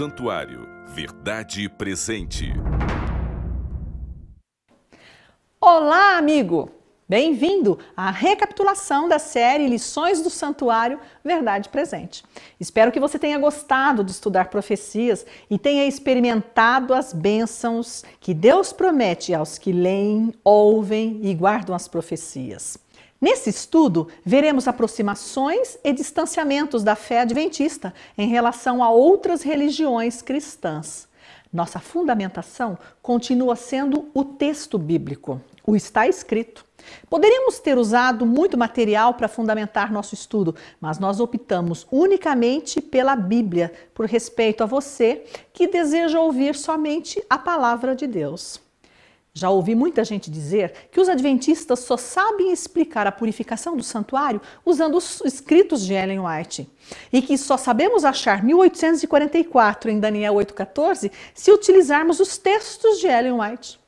Santuário. Verdade presente. Olá, amigo! Bem-vindo à recapitulação da série Lições do Santuário Verdade Presente. Espero que você tenha gostado de estudar profecias e tenha experimentado as bênçãos que Deus promete aos que leem, ouvem e guardam as profecias. Nesse estudo, veremos aproximações e distanciamentos da fé adventista em relação a outras religiões cristãs. Nossa fundamentação continua sendo o texto bíblico, o está escrito. Poderíamos ter usado muito material para fundamentar nosso estudo, mas nós optamos unicamente pela Bíblia, por respeito a você que deseja ouvir somente a palavra de Deus. Já ouvi muita gente dizer que os adventistas só sabem explicar a purificação do santuário usando os escritos de Ellen White e que só sabemos achar 1844 em Daniel 8,14 se utilizarmos os textos de Ellen White.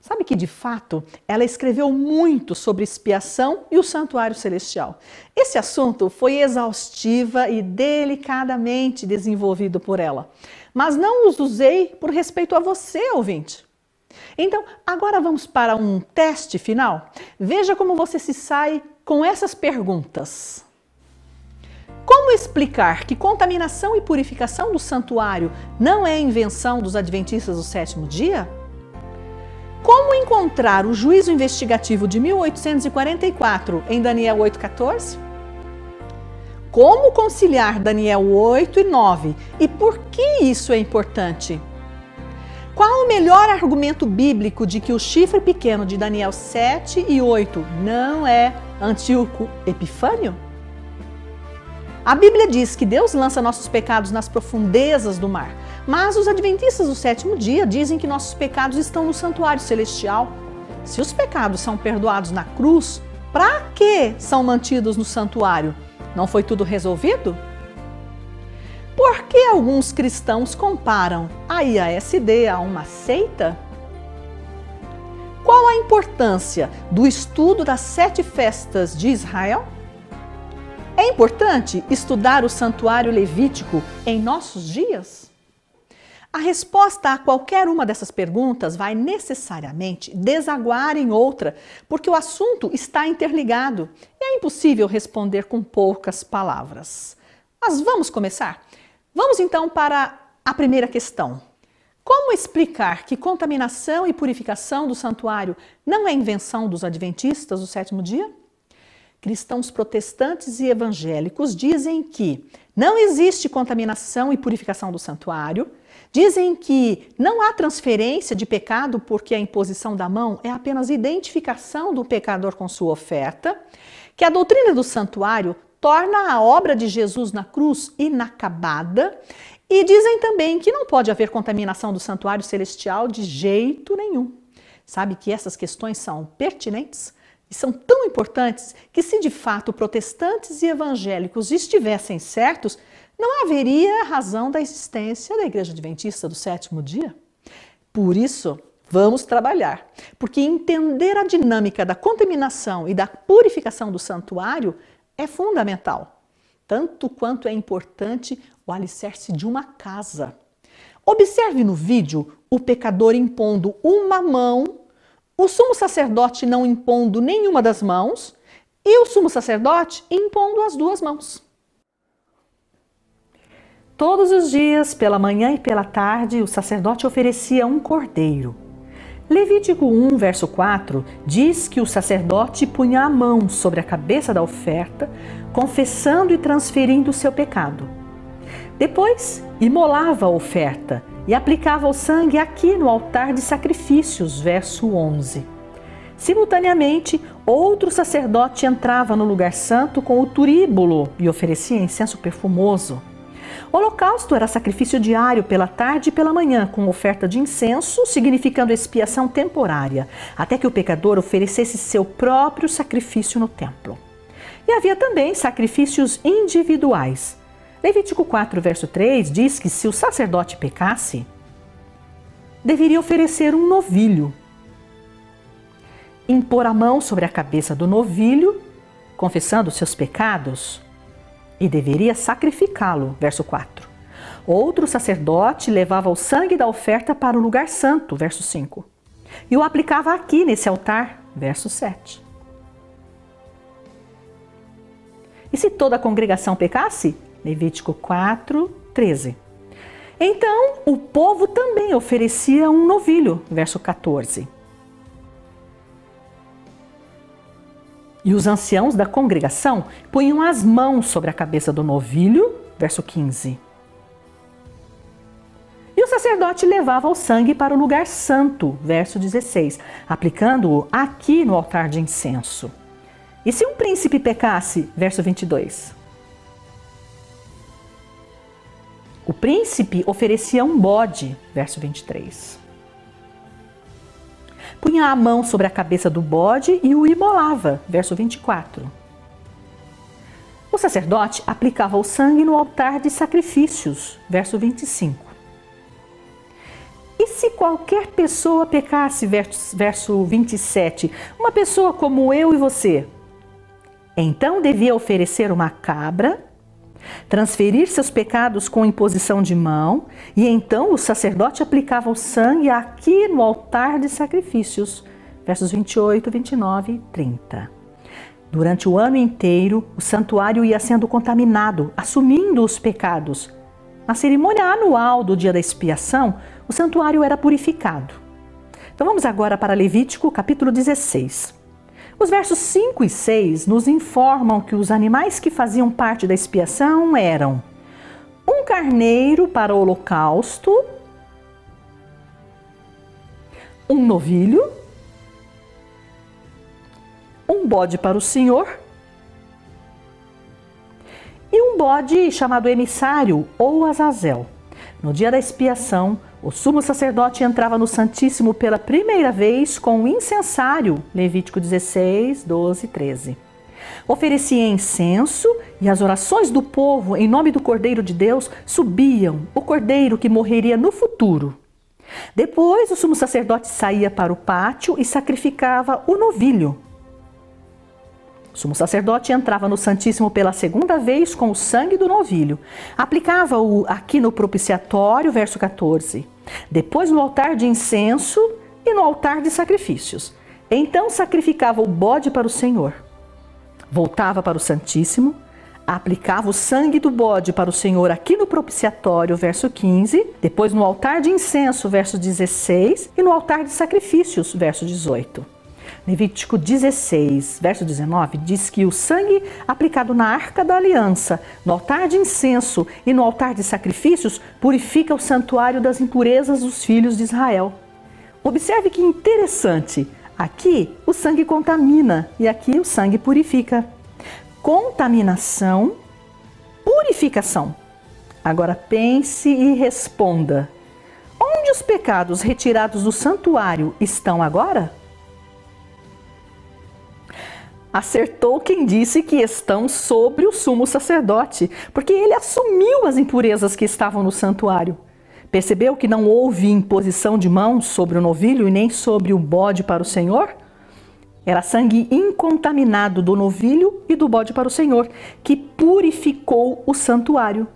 Sabe que, de fato, ela escreveu muito sobre expiação e o santuário celestial. Esse assunto foi exaustiva e delicadamente desenvolvido por ela. Mas não os usei por respeito a você, ouvinte. Então, agora vamos para um teste final. Veja como você se sai com essas perguntas. Como explicar que contaminação e purificação do santuário não é invenção dos adventistas do sétimo dia? Como encontrar o juízo investigativo de 1844 em Daniel 8,14? Como conciliar Daniel 8 e 9 e por que isso é importante? Qual o melhor argumento bíblico de que o chifre pequeno de Daniel 7 e 8 não é Antíoco Epifânio? A Bíblia diz que Deus lança nossos pecados nas profundezas do mar, mas os adventistas do sétimo dia dizem que nossos pecados estão no santuário celestial. Se os pecados são perdoados na cruz, para que são mantidos no santuário? Não foi tudo resolvido? Por que alguns cristãos comparam a IASD a uma seita? Qual a importância do estudo das sete festas de Israel? É importante estudar o santuário levítico em nossos dias? A resposta a qualquer uma dessas perguntas vai necessariamente desaguar em outra, porque o assunto está interligado e é impossível responder com poucas palavras. Mas vamos começar? Vamos então para a primeira questão. Como explicar que contaminação e purificação do santuário não é invenção dos adventistas do sétimo dia? Cristãos protestantes e evangélicos dizem que não existe contaminação e purificação do santuário, dizem que não há transferência de pecado porque a imposição da mão é apenas identificação do pecador com sua oferta, que a doutrina do santuário torna a obra de Jesus na cruz inacabada. E dizem também que não pode haver contaminação do santuário celestial de jeito nenhum. Sabe que essas questões são pertinentes e são tão importantes que, se de fato protestantes e evangélicos estivessem certos, não haveria razão da existência da Igreja Adventista do sétimo dia. Por isso, vamos trabalhar, porque entender a dinâmica da contaminação e da purificação do santuário é fundamental, tanto quanto é importante o alicerce de uma casa. Observe no vídeo o pecador impondo uma mão, o sumo sacerdote não impondo nenhuma das mãos e o sumo sacerdote impondo as duas mãos. Todos os dias, pela manhã e pela tarde, o sacerdote oferecia um cordeiro. Levítico 1, verso 4 diz que o sacerdote punha a mão sobre a cabeça da oferta, confessando e transferindo o seu pecado. Depois, imolava a oferta e aplicava o sangue aqui no altar de sacrifícios, verso 11. Simultaneamente, outro sacerdote entrava no lugar santo com o turíbulo e oferecia incenso perfumoso. O holocausto era sacrifício diário pela tarde e pela manhã, com oferta de incenso, significando expiação temporária, até que o pecador oferecesse seu próprio sacrifício no templo. E havia também sacrifícios individuais. Levítico 4, verso 3 diz que se o sacerdote pecasse, deveria oferecer um novilho, impor a mão sobre a cabeça do novilho, confessando seus pecados, e deveria sacrificá-lo. Verso 4. Outro sacerdote levava o sangue da oferta para o lugar santo, verso 5, e o aplicava aqui nesse altar, verso 7. E se toda a congregação pecasse? Levítico 4, 13. Então o povo também oferecia um novilho, verso 14. E os anciãos da congregação punham as mãos sobre a cabeça do novilho, verso 15. E o sacerdote levava o sangue para o lugar santo, verso 16, aplicando-o aqui no altar de incenso. E se um príncipe pecasse, verso 22? O príncipe oferecia um bode, verso 23 punha a mão sobre a cabeça do bode e o imolava. Verso 24. O sacerdote aplicava o sangue no altar de sacrifícios. Verso 25. E se qualquer pessoa pecasse, verso 27, uma pessoa como eu e você, então devia oferecer uma cabra transferir seus pecados com imposição de mão, e então o sacerdote aplicava o sangue aqui no altar de sacrifícios. Versos 28, 29 e 30. Durante o ano inteiro, o santuário ia sendo contaminado, assumindo os pecados. Na cerimônia anual do dia da expiação, o santuário era purificado. Então vamos agora para Levítico capítulo 16. Os versos 5 e 6 nos informam que os animais que faziam parte da expiação eram um carneiro para o holocausto, um novilho, um bode para o Senhor e um bode chamado emissário ou azazel. No dia da expiação, o sumo sacerdote entrava no Santíssimo pela primeira vez com o incensário, Levítico 16, 12 e 13. Oferecia incenso e as orações do povo em nome do Cordeiro de Deus subiam, o Cordeiro que morreria no futuro. Depois, o sumo sacerdote saía para o pátio e sacrificava o novilho, sumo sacerdote entrava no Santíssimo pela segunda vez com o sangue do novilho. Aplicava-o aqui no propiciatório, verso 14. Depois no altar de incenso e no altar de sacrifícios. Então sacrificava o bode para o Senhor. Voltava para o Santíssimo, aplicava o sangue do bode para o Senhor aqui no propiciatório, verso 15, depois no altar de incenso, verso 16, e no altar de sacrifícios, verso 18. Levítico 16, verso 19, diz que o sangue aplicado na arca da aliança, no altar de incenso e no altar de sacrifícios purifica o santuário das impurezas dos filhos de Israel. Observe que interessante. Aqui o sangue contamina e aqui o sangue purifica. Contaminação, purificação. Agora pense e responda: onde os pecados retirados do santuário estão agora? Acertou quem disse que estão sobre o sumo sacerdote, porque ele assumiu as impurezas que estavam no santuário. Percebeu que não houve imposição de mãos sobre o novilho e nem sobre o bode para o Senhor? Era sangue incontaminado do novilho e do bode para o Senhor, que purificou o santuário.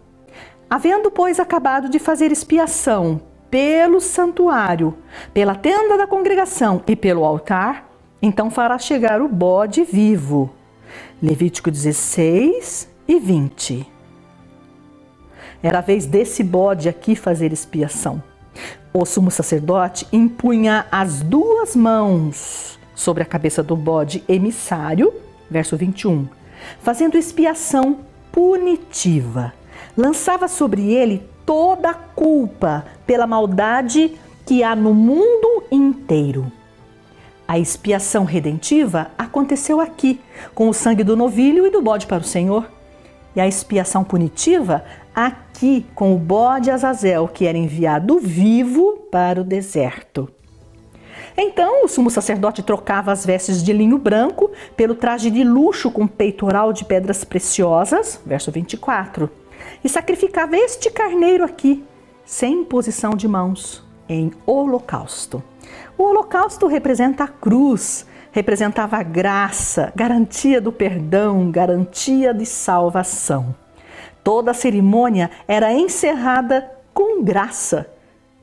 Havendo, pois, acabado de fazer expiação pelo santuário, pela tenda da congregação e pelo altar, então fará chegar o bode vivo. Levítico 16 e 20. Era a vez desse bode aqui fazer expiação. O sumo sacerdote impunha as duas mãos sobre a cabeça do bode emissário, verso 21, fazendo expiação punitiva. Lançava sobre ele toda a culpa pela maldade que há no mundo inteiro. A expiação redentiva aconteceu aqui, com o sangue do novilho e do bode para o Senhor. E a expiação punitiva aqui, com o bode Azazel, que era enviado vivo para o deserto. Então o sumo sacerdote trocava as vestes de linho branco pelo traje de luxo com peitoral de pedras preciosas, verso 24, e sacrificava este carneiro aqui, sem imposição de mãos, em holocausto. O holocausto representa a cruz, representava a graça, garantia do perdão, garantia de salvação. Toda a cerimônia era encerrada com graça.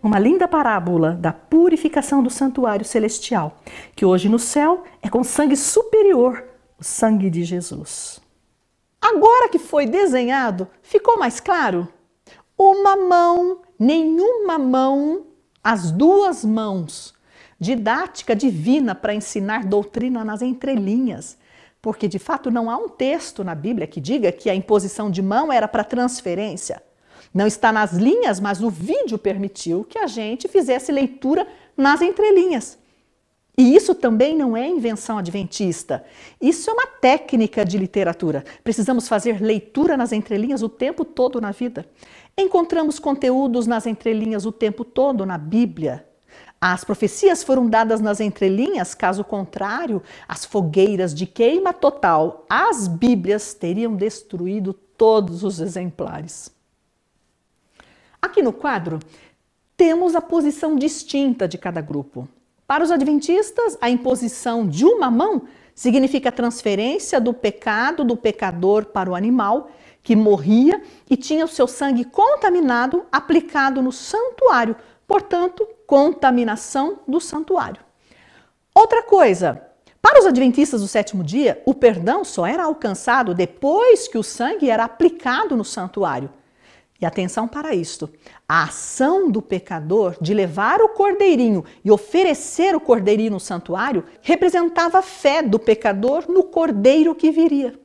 Uma linda parábola da purificação do santuário celestial, que hoje no céu é com sangue superior, o sangue de Jesus. Agora que foi desenhado, ficou mais claro? Uma mão, nenhuma mão, as duas mãos. Didática divina para ensinar doutrina nas entrelinhas porque de fato não há um texto na Bíblia que diga que a imposição de mão era para transferência. Não está nas linhas, mas o vídeo permitiu que a gente fizesse leitura nas entrelinhas. E isso também não é invenção adventista. Isso é uma técnica de literatura. Precisamos fazer leitura nas entrelinhas o tempo todo na vida. Encontramos conteúdos nas entrelinhas o tempo todo na Bíblia. As profecias foram dadas nas entrelinhas, caso contrário, as fogueiras de queima total, as Bíblias teriam destruído todos os exemplares. Aqui no quadro, temos a posição distinta de cada grupo. Para os adventistas, a imposição de uma mão significa a transferência do pecado do pecador para o animal que morria e tinha o seu sangue contaminado aplicado no santuário portanto, contaminação do santuário. Outra coisa, para os adventistas do sétimo dia, o perdão só era alcançado depois que o sangue era aplicado no santuário. E atenção para isto: a ação do pecador de levar o cordeirinho e oferecer o cordeirinho no santuário representava a fé do pecador no cordeiro que viria.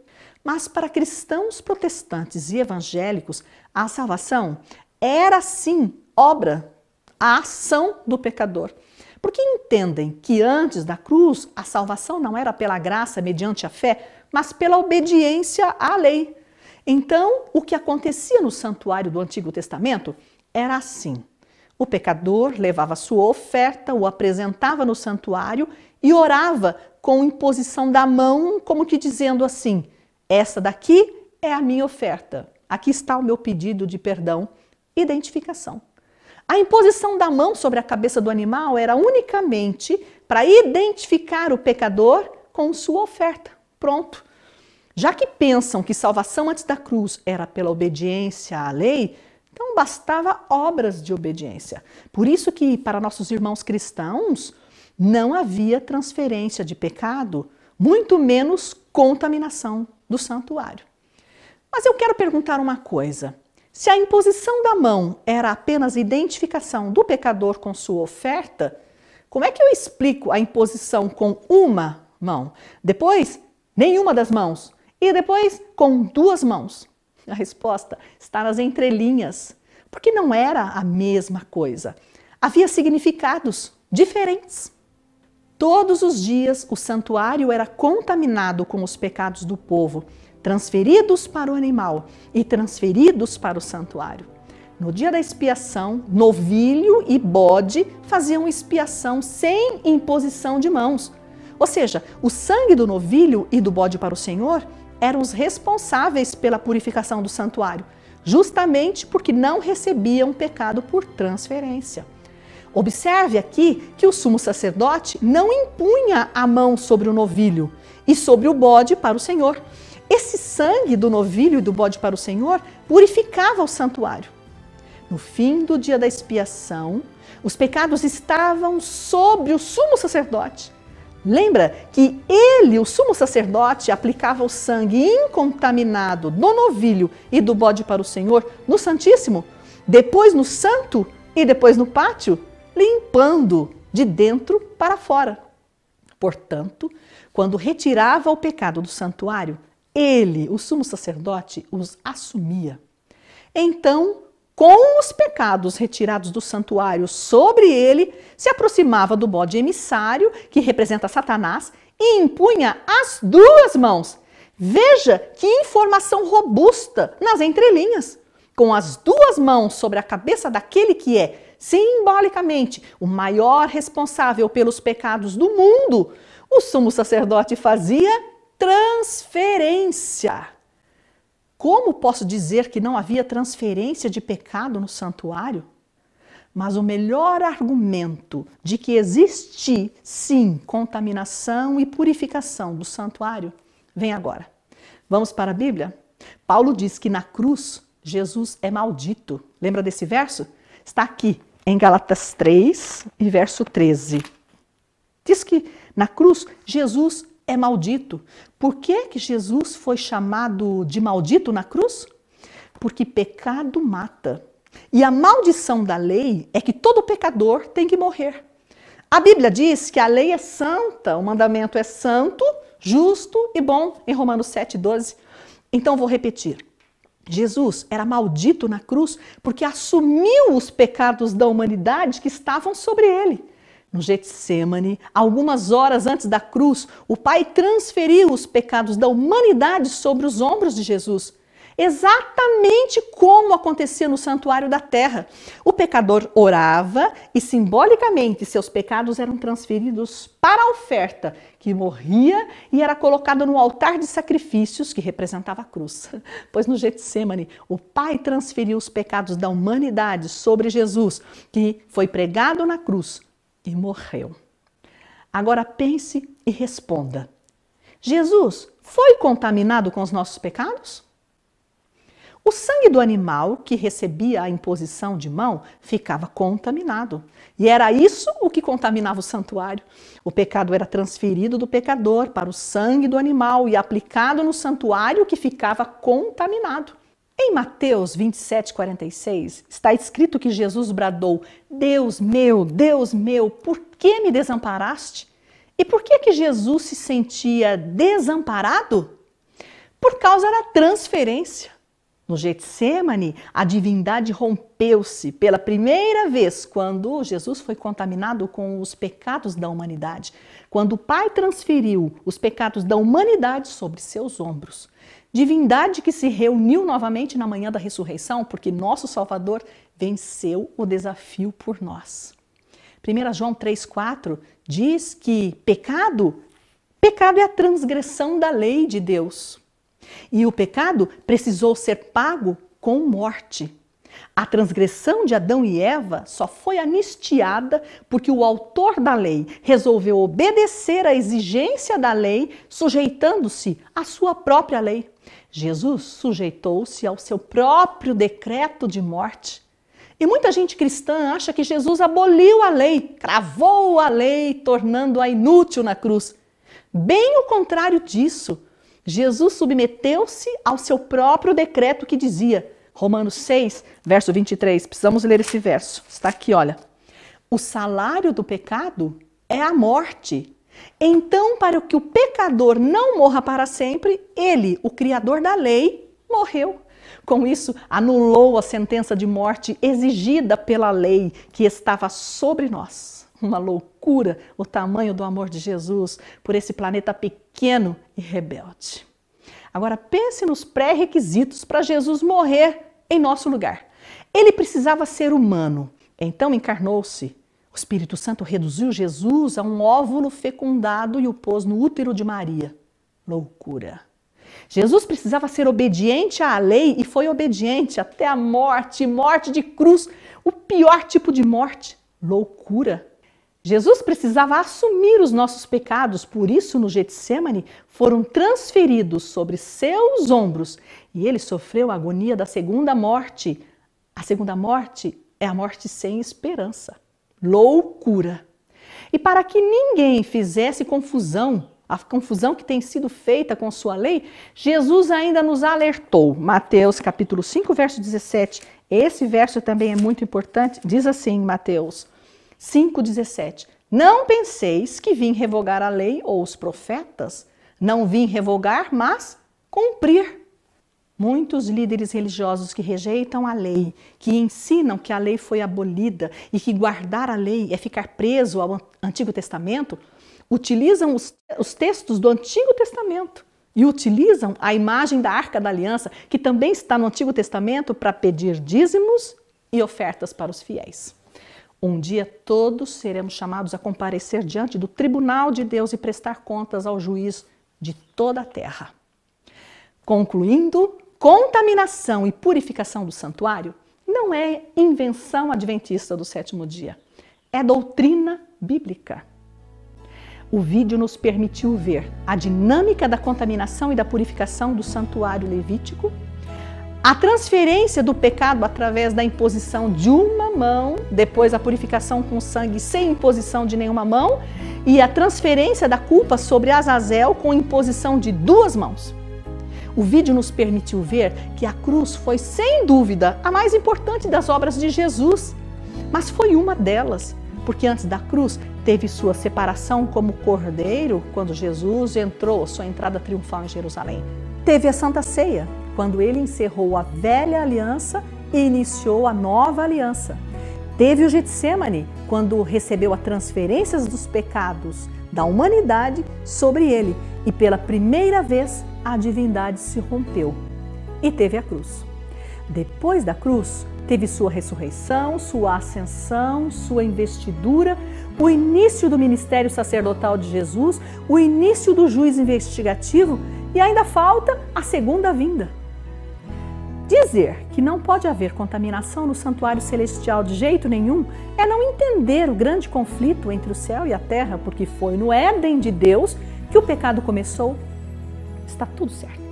Mas para cristãos protestantes e evangélicos, a salvação era sim obra a ação do pecador. Porque entendem que antes da cruz a salvação não era pela graça mediante a fé, mas pela obediência à lei. Então, o que acontecia no santuário do Antigo Testamento era assim: o pecador levava sua oferta, o apresentava no santuário e orava com imposição da mão, como que dizendo assim: essa daqui é a minha oferta, aqui está o meu pedido de perdão, identificação. A imposição da mão sobre a cabeça do animal era unicamente para identificar o pecador com sua oferta. Pronto. Já que pensam que salvação antes da cruz era pela obediência à lei, então bastava obras de obediência. Por isso que para nossos irmãos cristãos não havia transferência de pecado, muito menos contaminação do santuário. Mas eu quero perguntar uma coisa. Se a imposição da mão era apenas identificação do pecador com sua oferta, como é que eu explico a imposição com uma mão? Depois, nenhuma das mãos. E depois, com duas mãos. A resposta está nas entrelinhas, porque não era a mesma coisa. Havia significados diferentes. Todos os dias o santuário era contaminado com os pecados do povo transferidos para o animal e transferidos para o santuário. No dia da expiação, novilho e bode faziam expiação sem imposição de mãos. Ou seja, o sangue do novilho e do bode para o Senhor eram os responsáveis pela purificação do santuário, justamente porque não recebiam pecado por transferência. Observe aqui que o sumo sacerdote não impunha a mão sobre o novilho e sobre o bode para o Senhor, esse sangue do novilho e do bode para o Senhor purificava o santuário. No fim do dia da expiação, os pecados estavam sobre o sumo sacerdote. Lembra que ele, o sumo sacerdote, aplicava o sangue incontaminado do novilho e do bode para o Senhor no Santíssimo, depois no santo e depois no pátio, limpando de dentro para fora. Portanto, quando retirava o pecado do santuário, ele, o sumo sacerdote, os assumia. Então, com os pecados retirados do santuário sobre ele, se aproximava do bode emissário, que representa Satanás, e impunha as duas mãos. Veja que informação robusta nas entrelinhas. Com as duas mãos sobre a cabeça daquele que é, simbolicamente, o maior responsável pelos pecados do mundo, o sumo sacerdote fazia transferência. Como posso dizer que não havia transferência de pecado no santuário? Mas o melhor argumento de que existe sim contaminação e purificação do santuário vem agora. Vamos para a Bíblia? Paulo diz que na cruz Jesus é maldito. Lembra desse verso? Está aqui em Galatas 3 e verso 13. Diz que na cruz Jesus é maldito. Por que, que Jesus foi chamado de maldito na cruz? Porque pecado mata. E a maldição da lei é que todo pecador tem que morrer. A Bíblia diz que a lei é santa, o mandamento é santo, justo e bom, em Romanos 7,12. Então vou repetir. Jesus era maldito na cruz porque assumiu os pecados da humanidade que estavam sobre ele. No Getsemane, algumas horas antes da cruz, o Pai transferiu os pecados da humanidade sobre os ombros de Jesus exatamente como acontecia no santuário da terra. O pecador orava e simbolicamente seus pecados eram transferidos para a oferta, que morria e era colocada no altar de sacrifícios, que representava a cruz. Pois no Getsemane, o Pai transferiu os pecados da humanidade sobre Jesus, que foi pregado na cruz e morreu. Agora pense e responda: Jesus foi contaminado com os nossos pecados? O sangue do animal que recebia a imposição de mão ficava contaminado. E era isso o que contaminava o santuário. O pecado era transferido do pecador para o sangue do animal e aplicado no santuário que ficava contaminado. Em Mateus 27, 46, está escrito que Jesus bradou: Deus meu, Deus meu, por que me desamparaste? E por que, que Jesus se sentia desamparado? Por causa da transferência. No Getsemane, a divindade rompeu-se pela primeira vez quando Jesus foi contaminado com os pecados da humanidade, quando o Pai transferiu os pecados da humanidade sobre seus ombros. Divindade que se reuniu novamente na manhã da ressurreição, porque nosso Salvador venceu o desafio por nós. 1 João 3,4 diz que pecado, pecado é a transgressão da lei de Deus. E o pecado precisou ser pago com morte. A transgressão de Adão e Eva só foi anistiada porque o autor da lei resolveu obedecer à exigência da lei, sujeitando-se à sua própria lei. Jesus sujeitou-se ao seu próprio decreto de morte. E muita gente cristã acha que Jesus aboliu a lei, cravou a lei, tornando-a inútil na cruz. Bem o contrário disso. Jesus submeteu-se ao seu próprio decreto que dizia, Romanos 6, verso 23, precisamos ler esse verso, está aqui, olha. O salário do pecado é a morte. Então, para que o pecador não morra para sempre, ele, o Criador da lei, morreu. Com isso, anulou a sentença de morte exigida pela lei que estava sobre nós uma loucura o tamanho do amor de Jesus por esse planeta pequeno e rebelde. Agora pense nos pré-requisitos para Jesus morrer em nosso lugar. Ele precisava ser humano, então encarnou-se. O Espírito Santo reduziu Jesus a um óvulo fecundado e o pôs no útero de Maria. Loucura. Jesus precisava ser obediente à lei e foi obediente até a morte, morte de cruz, o pior tipo de morte. Loucura. Jesus precisava assumir os nossos pecados, por isso no Getsemane foram transferidos sobre seus ombros e ele sofreu a agonia da segunda morte. A segunda morte é a morte sem esperança. Loucura! E para que ninguém fizesse confusão, a confusão que tem sido feita com sua lei, Jesus ainda nos alertou. Mateus capítulo 5, verso 17. Esse verso também é muito importante. Diz assim, Mateus: 5,17. Não penseis que vim revogar a lei ou os profetas. Não vim revogar, mas cumprir. Muitos líderes religiosos que rejeitam a lei, que ensinam que a lei foi abolida e que guardar a lei é ficar preso ao Antigo Testamento, utilizam os, os textos do Antigo Testamento e utilizam a imagem da Arca da Aliança, que também está no Antigo Testamento, para pedir dízimos e ofertas para os fiéis. Um dia todos seremos chamados a comparecer diante do tribunal de Deus e prestar contas ao juiz de toda a terra. Concluindo, contaminação e purificação do santuário não é invenção adventista do sétimo dia, é doutrina bíblica. O vídeo nos permitiu ver a dinâmica da contaminação e da purificação do santuário levítico A transferência do pecado através da imposição de uma mão, depois a purificação com sangue sem imposição de nenhuma mão, e a transferência da culpa sobre Azazel com imposição de duas mãos. O vídeo nos permitiu ver que a cruz foi, sem dúvida, a mais importante das obras de Jesus, mas foi uma delas, porque antes da cruz teve sua separação como cordeiro quando Jesus entrou, sua entrada triunfal em Jerusalém. Teve a Santa Ceia, quando ele encerrou a velha aliança e iniciou a nova aliança. Teve o Getsemane, quando recebeu as transferências dos pecados da humanidade sobre ele e pela primeira vez a divindade se rompeu. E teve a cruz. Depois da cruz, teve sua ressurreição, sua ascensão, sua investidura, o início do ministério sacerdotal de Jesus, o início do juiz investigativo e ainda falta a segunda vinda. Dizer que não pode haver contaminação no santuário celestial de jeito nenhum é não entender o grande conflito entre o céu e a terra, porque foi no Éden de Deus que o pecado começou. Está tudo certo.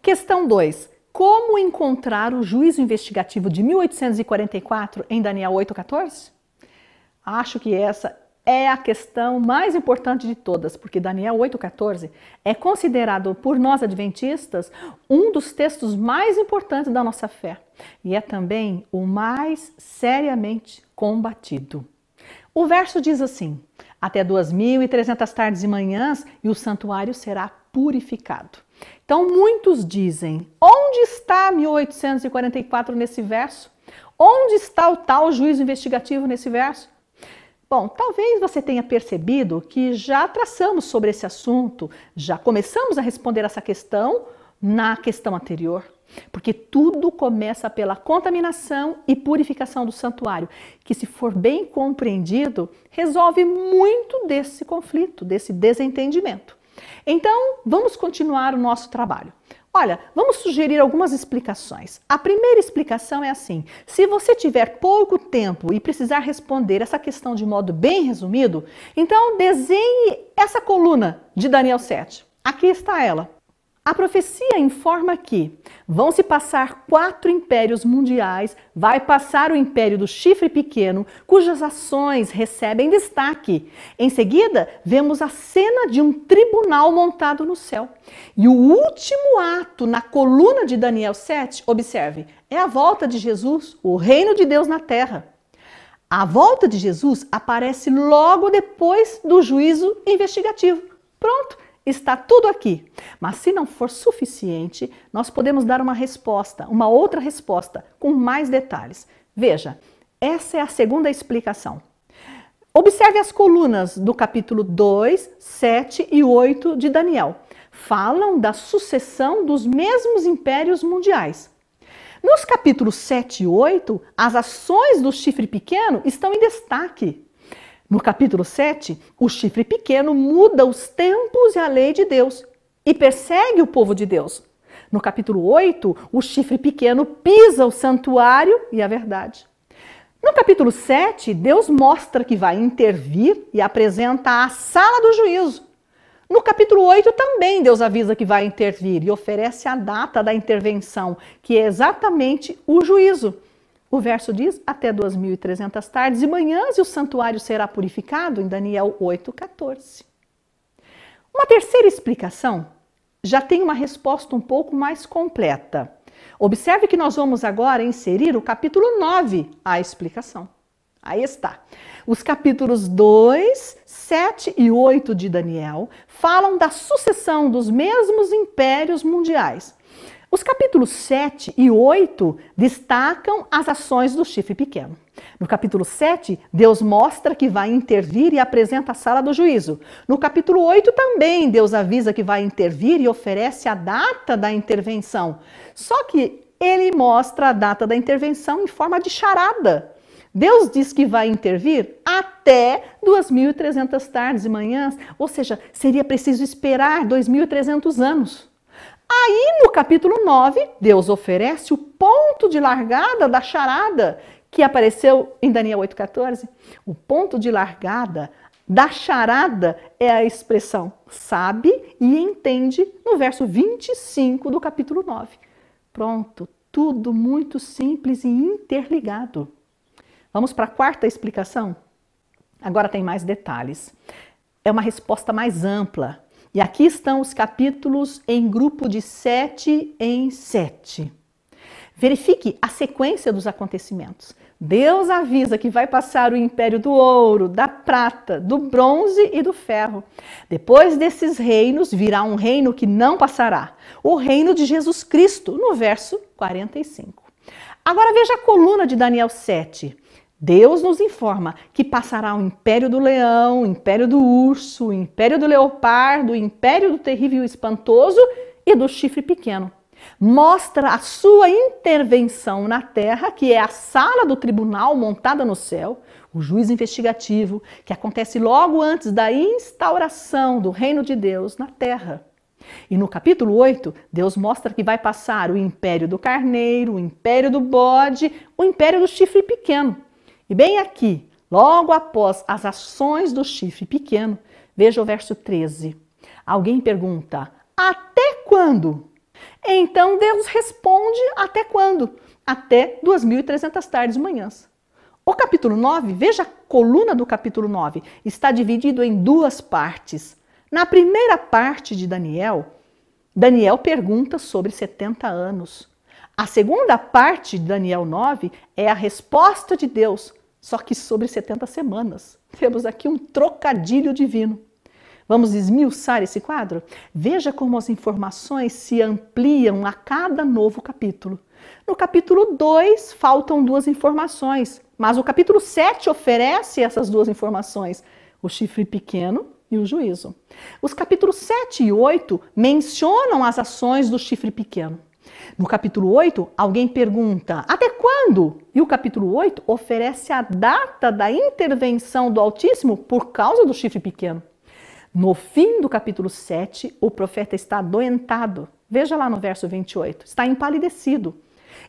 Questão 2. Como encontrar o juízo investigativo de 1844 em Daniel 8,14? Acho que essa é a questão mais importante de todas, porque Daniel 8,14 é considerado por nós adventistas um dos textos mais importantes da nossa fé e é também o mais seriamente combatido. O verso diz assim: Até duas mil e trezentas tardes e manhãs, e o santuário será purificado. Então, muitos dizem: onde está 1844 nesse verso? Onde está o tal juízo investigativo nesse verso? Bom, talvez você tenha percebido que já traçamos sobre esse assunto, já começamos a responder essa questão na questão anterior, porque tudo começa pela contaminação e purificação do santuário, que, se for bem compreendido, resolve muito desse conflito, desse desentendimento. Então, vamos continuar o nosso trabalho. Olha, vamos sugerir algumas explicações. A primeira explicação é assim: se você tiver pouco tempo e precisar responder essa questão de modo bem resumido, então desenhe essa coluna de Daniel 7. Aqui está ela. A profecia informa que vão se passar quatro impérios mundiais, vai passar o império do chifre pequeno, cujas ações recebem destaque. Em seguida, vemos a cena de um tribunal montado no céu. E o último ato na coluna de Daniel 7, observe, é a volta de Jesus, o reino de Deus na terra. A volta de Jesus aparece logo depois do juízo investigativo. Pronto, Está tudo aqui. Mas se não for suficiente, nós podemos dar uma resposta, uma outra resposta, com mais detalhes. Veja, essa é a segunda explicação. Observe as colunas do capítulo 2, 7 e 8 de Daniel. Falam da sucessão dos mesmos impérios mundiais. Nos capítulos 7 e 8, as ações do chifre pequeno estão em destaque. No capítulo 7, o chifre pequeno muda os tempos e a lei de Deus e persegue o povo de Deus. No capítulo 8, o chifre pequeno pisa o santuário e a verdade. No capítulo 7, Deus mostra que vai intervir e apresenta a sala do juízo. No capítulo 8 também Deus avisa que vai intervir e oferece a data da intervenção, que é exatamente o juízo. O verso diz: até 2.300 tardes e manhãs e o santuário será purificado, em Daniel 8,14. Uma terceira explicação já tem uma resposta um pouco mais completa. Observe que nós vamos agora inserir o capítulo 9 à explicação. Aí está. Os capítulos 2, 7 e 8 de Daniel falam da sucessão dos mesmos impérios mundiais. Os capítulos 7 e 8 destacam as ações do chifre pequeno. No capítulo 7, Deus mostra que vai intervir e apresenta a sala do juízo. No capítulo 8 também Deus avisa que vai intervir e oferece a data da intervenção. Só que ele mostra a data da intervenção em forma de charada. Deus diz que vai intervir até 2.300 tardes e manhãs, ou seja, seria preciso esperar 2.300 anos. Aí no capítulo 9, Deus oferece o ponto de largada da charada que apareceu em Daniel 8,14. O ponto de largada da charada é a expressão sabe e entende no verso 25 do capítulo 9. Pronto, tudo muito simples e interligado. Vamos para a quarta explicação? Agora tem mais detalhes. É uma resposta mais ampla. E aqui estão os capítulos em grupo de sete em sete. Verifique a sequência dos acontecimentos. Deus avisa que vai passar o império do ouro, da prata, do bronze e do ferro. Depois desses reinos virá um reino que não passará, o reino de Jesus Cristo, no verso 45. Agora veja a coluna de Daniel 7. Deus nos informa que passará o império do leão, o império do urso, o império do leopardo, o império do terrível e espantoso e do chifre pequeno mostra a sua intervenção na terra, que é a sala do tribunal montada no céu, o juiz investigativo, que acontece logo antes da instauração do reino de Deus na terra. E no capítulo 8, Deus mostra que vai passar o império do carneiro, o império do bode, o império do chifre pequeno. E bem aqui, logo após as ações do chifre pequeno, veja o verso 13. Alguém pergunta: Até quando então Deus responde até quando? Até 2.300 tardes e manhãs. O capítulo 9, veja a coluna do capítulo 9, está dividido em duas partes. Na primeira parte de Daniel, Daniel pergunta sobre 70 anos. A segunda parte de Daniel 9 é a resposta de Deus, só que sobre 70 semanas. Temos aqui um trocadilho divino. Vamos esmiuçar esse quadro? Veja como as informações se ampliam a cada novo capítulo. No capítulo 2, faltam duas informações, mas o capítulo 7 oferece essas duas informações: o chifre pequeno e o juízo. Os capítulos 7 e 8 mencionam as ações do chifre pequeno. No capítulo 8, alguém pergunta: até quando? E o capítulo 8 oferece a data da intervenção do Altíssimo por causa do chifre pequeno. No fim do capítulo 7, o profeta está adoentado. Veja lá no verso 28, está empalidecido.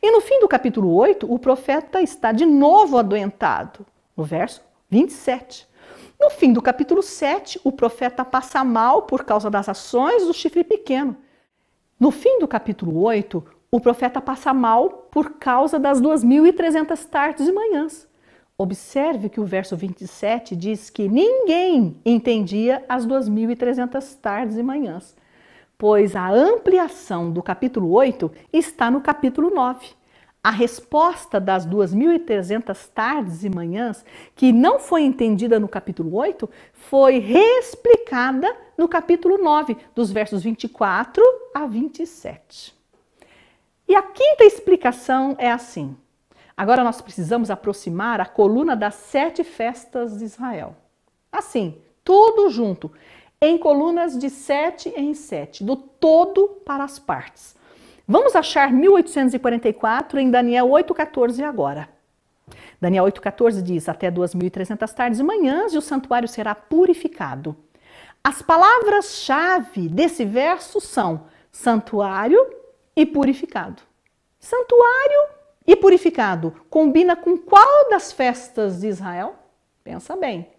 E no fim do capítulo 8, o profeta está de novo adoentado. No verso 27. No fim do capítulo 7, o profeta passa mal por causa das ações do chifre pequeno. No fim do capítulo 8, o profeta passa mal por causa das 2.300 tardes e manhãs. Observe que o verso 27 diz que ninguém entendia as 2.300 tardes e manhãs, pois a ampliação do capítulo 8 está no capítulo 9. A resposta das 2.300 tardes e manhãs, que não foi entendida no capítulo 8, foi reexplicada no capítulo 9, dos versos 24 a 27. E a quinta explicação é assim: Agora nós precisamos aproximar a coluna das sete festas de Israel. Assim, tudo junto, em colunas de sete em sete, do todo para as partes. Vamos achar 1844 em Daniel 8,14 agora. Daniel 8,14 diz: Até 2.300 tardes e manhãs e o santuário será purificado. As palavras-chave desse verso são santuário e purificado. Santuário e purificado combina com qual das festas de Israel? Pensa bem.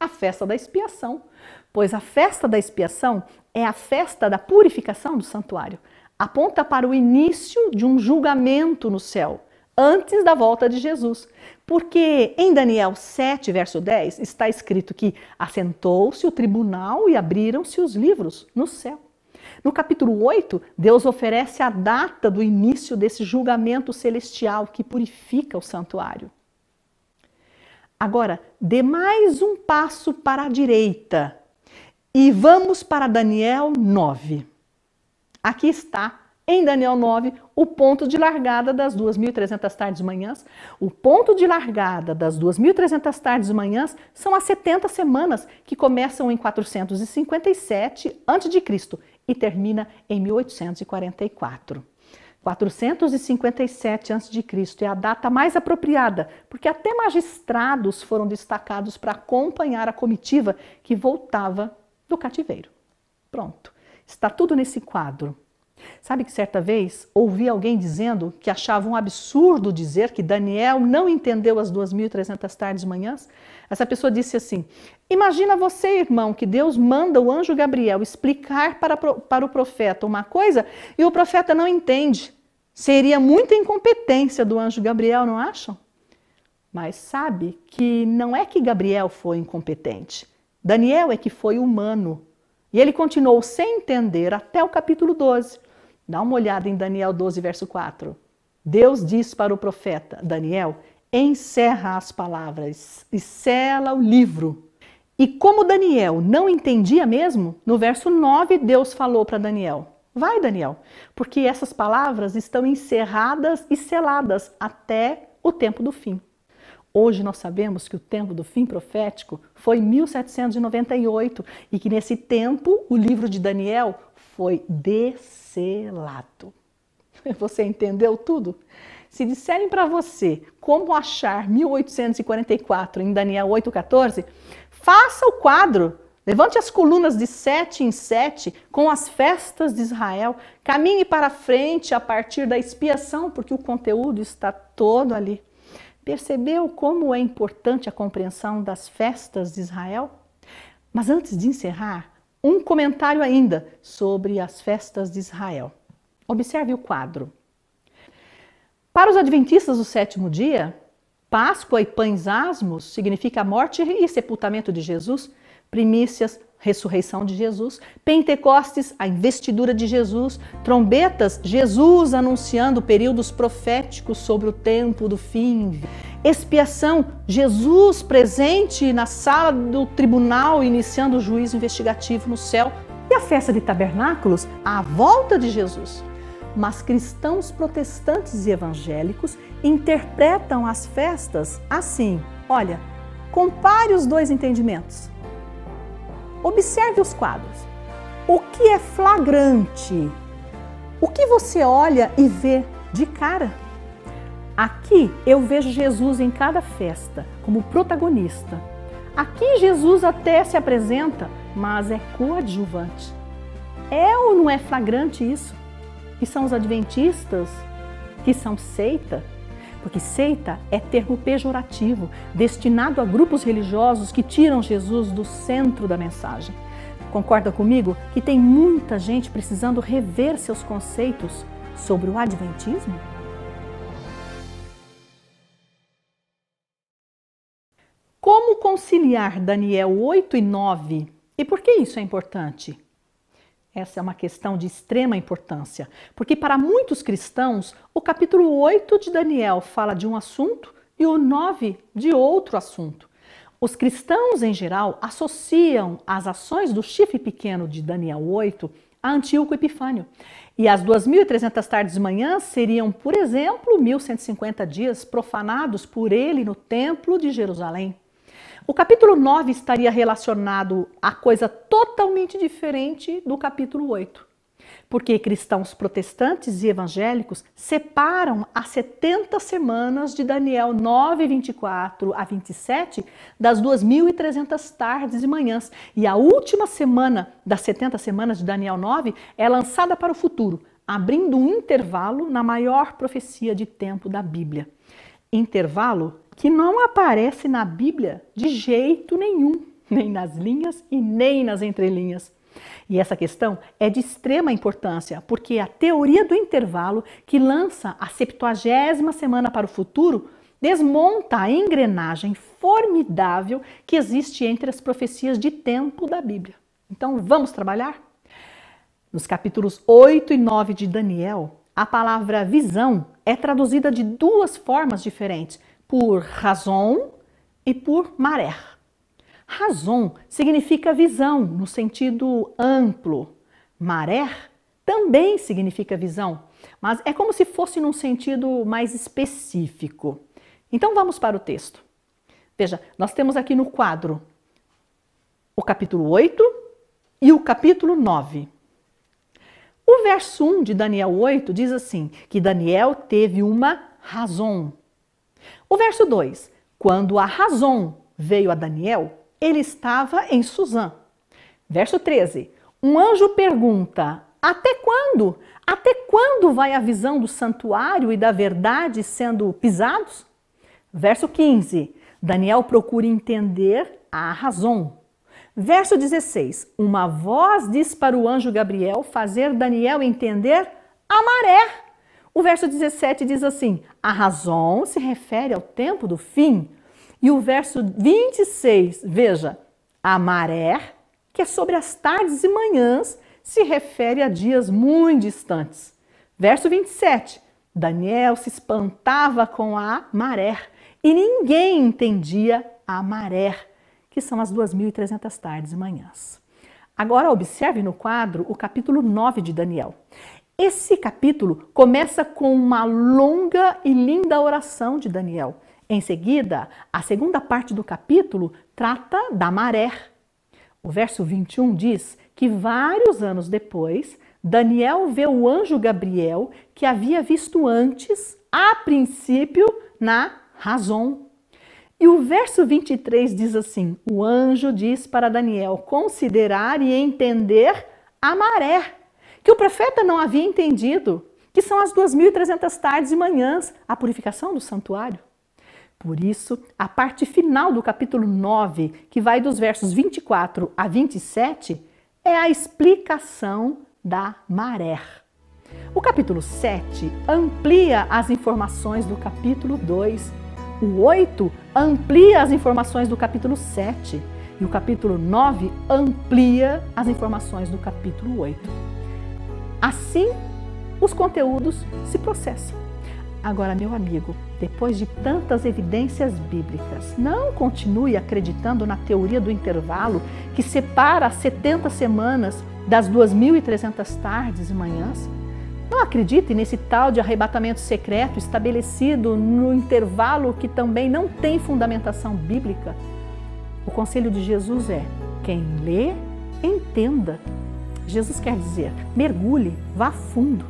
A festa da expiação. Pois a festa da expiação é a festa da purificação do santuário. Aponta para o início de um julgamento no céu, antes da volta de Jesus. Porque em Daniel 7, verso 10, está escrito que assentou-se o tribunal e abriram-se os livros no céu. No capítulo 8, Deus oferece a data do início desse julgamento celestial que purifica o santuário. Agora, dê mais um passo para a direita e vamos para Daniel 9. Aqui está em Daniel 9, o ponto de largada das 2.300 tardes e manhãs. O ponto de largada das 2.300 tardes e manhãs são as 70 semanas que começam em 457 a.C. e termina em 1844. 457 a.C. é a data mais apropriada, porque até magistrados foram destacados para acompanhar a comitiva que voltava do cativeiro. Pronto, está tudo nesse quadro. Sabe que certa vez ouvi alguém dizendo que achava um absurdo dizer que Daniel não entendeu as 2.300 tardes e manhãs? Essa pessoa disse assim: Imagina você, irmão, que Deus manda o anjo Gabriel explicar para, para o profeta uma coisa e o profeta não entende. Seria muita incompetência do anjo Gabriel, não acham? Mas sabe que não é que Gabriel foi incompetente. Daniel é que foi humano. E ele continuou sem entender até o capítulo 12. Dá uma olhada em Daniel 12, verso 4. Deus diz para o profeta Daniel: encerra as palavras e sela o livro. E como Daniel não entendia mesmo, no verso 9 Deus falou para Daniel: Vai, Daniel, porque essas palavras estão encerradas e seladas até o tempo do fim. Hoje nós sabemos que o tempo do fim profético foi 1798 e que nesse tempo o livro de Daniel foi descelado. Você entendeu tudo? Se disserem para você como achar 1844 em Daniel 8,14, faça o quadro Levante as colunas de sete em sete com as festas de Israel. Caminhe para frente a partir da expiação, porque o conteúdo está todo ali. Percebeu como é importante a compreensão das festas de Israel? Mas antes de encerrar, um comentário ainda sobre as festas de Israel. Observe o quadro. Para os adventistas do sétimo dia, Páscoa e pães asmos significa a morte e sepultamento de Jesus primícias, ressurreição de Jesus, Pentecostes, a investidura de Jesus, trombetas, Jesus anunciando períodos proféticos sobre o tempo do fim, expiação, Jesus presente na sala do tribunal iniciando o juízo investigativo no céu, e a festa de tabernáculos, a volta de Jesus. Mas cristãos protestantes e evangélicos interpretam as festas assim: olha, compare os dois entendimentos. Observe os quadros. O que é flagrante? O que você olha e vê de cara? Aqui eu vejo Jesus em cada festa como protagonista. Aqui Jesus até se apresenta, mas é coadjuvante. É ou não é flagrante isso? Que são os adventistas, que são seita, porque seita é termo pejorativo, destinado a grupos religiosos que tiram Jesus do centro da mensagem. Concorda comigo que tem muita gente precisando rever seus conceitos sobre o Adventismo? Como conciliar Daniel 8 e 9? E por que isso é importante? Essa é uma questão de extrema importância, porque para muitos cristãos, o capítulo 8 de Daniel fala de um assunto e o 9 de outro assunto. Os cristãos, em geral, associam as ações do chifre pequeno de Daniel 8 a Antíoco Epifânio. E as 2.300 tardes de manhã seriam, por exemplo, 1.150 dias profanados por ele no Templo de Jerusalém. O capítulo 9 estaria relacionado a coisa totalmente diferente do capítulo 8. Porque cristãos protestantes e evangélicos separam as 70 semanas de Daniel 9, 24 a 27 das 2.300 tardes e manhãs. E a última semana das 70 semanas de Daniel 9 é lançada para o futuro, abrindo um intervalo na maior profecia de tempo da Bíblia. Intervalo que não aparece na Bíblia de jeito nenhum, nem nas linhas e nem nas entrelinhas. E essa questão é de extrema importância, porque a teoria do intervalo, que lança a septuagésima semana para o futuro, desmonta a engrenagem formidável que existe entre as profecias de tempo da Bíblia. Então, vamos trabalhar? Nos capítulos 8 e 9 de Daniel, a palavra visão é traduzida de duas formas diferentes por razão e por maré. Razão significa visão no sentido amplo. Maré também significa visão, mas é como se fosse num sentido mais específico. Então vamos para o texto. Veja, nós temos aqui no quadro o capítulo 8 e o capítulo 9. O verso 1 de Daniel 8 diz assim: que Daniel teve uma razão. O verso 2: Quando a razão veio a Daniel, ele estava em Suzã. Verso 13: Um anjo pergunta Até quando? Até quando vai a visão do santuário e da verdade sendo pisados? Verso 15. Daniel procura entender a razão. Verso 16. Uma voz diz para o anjo Gabriel fazer Daniel entender a maré. O verso 17 diz assim: a razão se refere ao tempo do fim. E o verso 26, veja, a maré, que é sobre as tardes e manhãs, se refere a dias muito distantes. Verso 27. Daniel se espantava com a maré e ninguém entendia a maré, que são as 2.300 tardes e manhãs. Agora observe no quadro o capítulo 9 de Daniel. Esse capítulo começa com uma longa e linda oração de Daniel. Em seguida, a segunda parte do capítulo trata da maré. O verso 21 diz que vários anos depois, Daniel vê o anjo Gabriel que havia visto antes, a princípio, na razão. E o verso 23 diz assim: O anjo diz para Daniel considerar e entender a maré, que o profeta não havia entendido, que são as 2.300 tardes e manhãs, a purificação do santuário. Por isso, a parte final do capítulo 9, que vai dos versos 24 a 27, é a explicação da maré. O capítulo 7 amplia as informações do capítulo 2. O 8 amplia as informações do capítulo 7. E o capítulo 9 amplia as informações do capítulo 8. Assim, os conteúdos se processam. Agora, meu amigo, depois de tantas evidências bíblicas, não continue acreditando na teoria do intervalo que separa as 70 semanas das 2.300 tardes e manhãs. Não acredite nesse tal de arrebatamento secreto estabelecido no intervalo que também não tem fundamentação bíblica. O conselho de Jesus é: quem lê, entenda. Jesus quer dizer, mergulhe, vá fundo.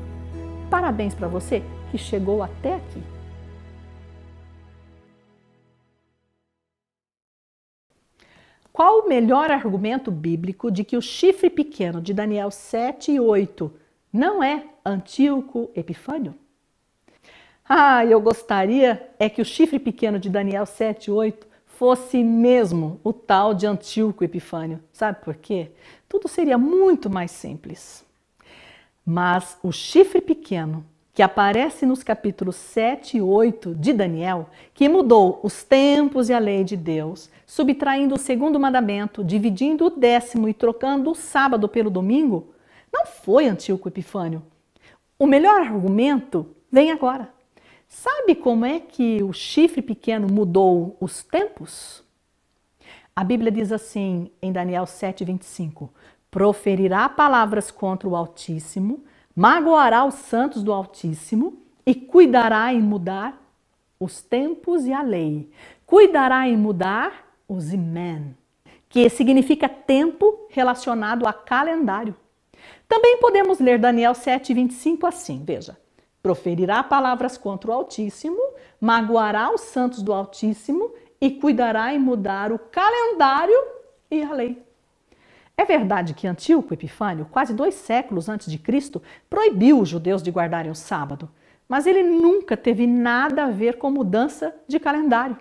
Parabéns para você que chegou até aqui. Qual o melhor argumento bíblico de que o chifre pequeno de Daniel 7 e 8 não é Antíoco Epifânio? Ah, eu gostaria é que o chifre pequeno de Daniel 7 e 8 fosse mesmo o tal de Antíoco Epifânio. Sabe por quê? Tudo seria muito mais simples. Mas o chifre pequeno que aparece nos capítulos 7 e 8 de Daniel, que mudou os tempos e a lei de Deus, subtraindo o segundo mandamento, dividindo o décimo e trocando o sábado pelo domingo, não foi Antíoco Epifânio. O melhor argumento vem agora. Sabe como é que o chifre pequeno mudou os tempos? A Bíblia diz assim em Daniel 7,25: Proferirá palavras contra o Altíssimo magoará os santos do Altíssimo e cuidará em mudar os tempos e a lei. Cuidará em mudar os imen, que significa tempo relacionado a calendário. Também podemos ler Daniel 7:25 assim, veja: Proferirá palavras contra o Altíssimo, magoará os santos do Altíssimo e cuidará em mudar o calendário e a lei. É verdade que Antíoco Epifânio, quase dois séculos antes de Cristo, proibiu os judeus de guardarem o sábado, mas ele nunca teve nada a ver com mudança de calendário.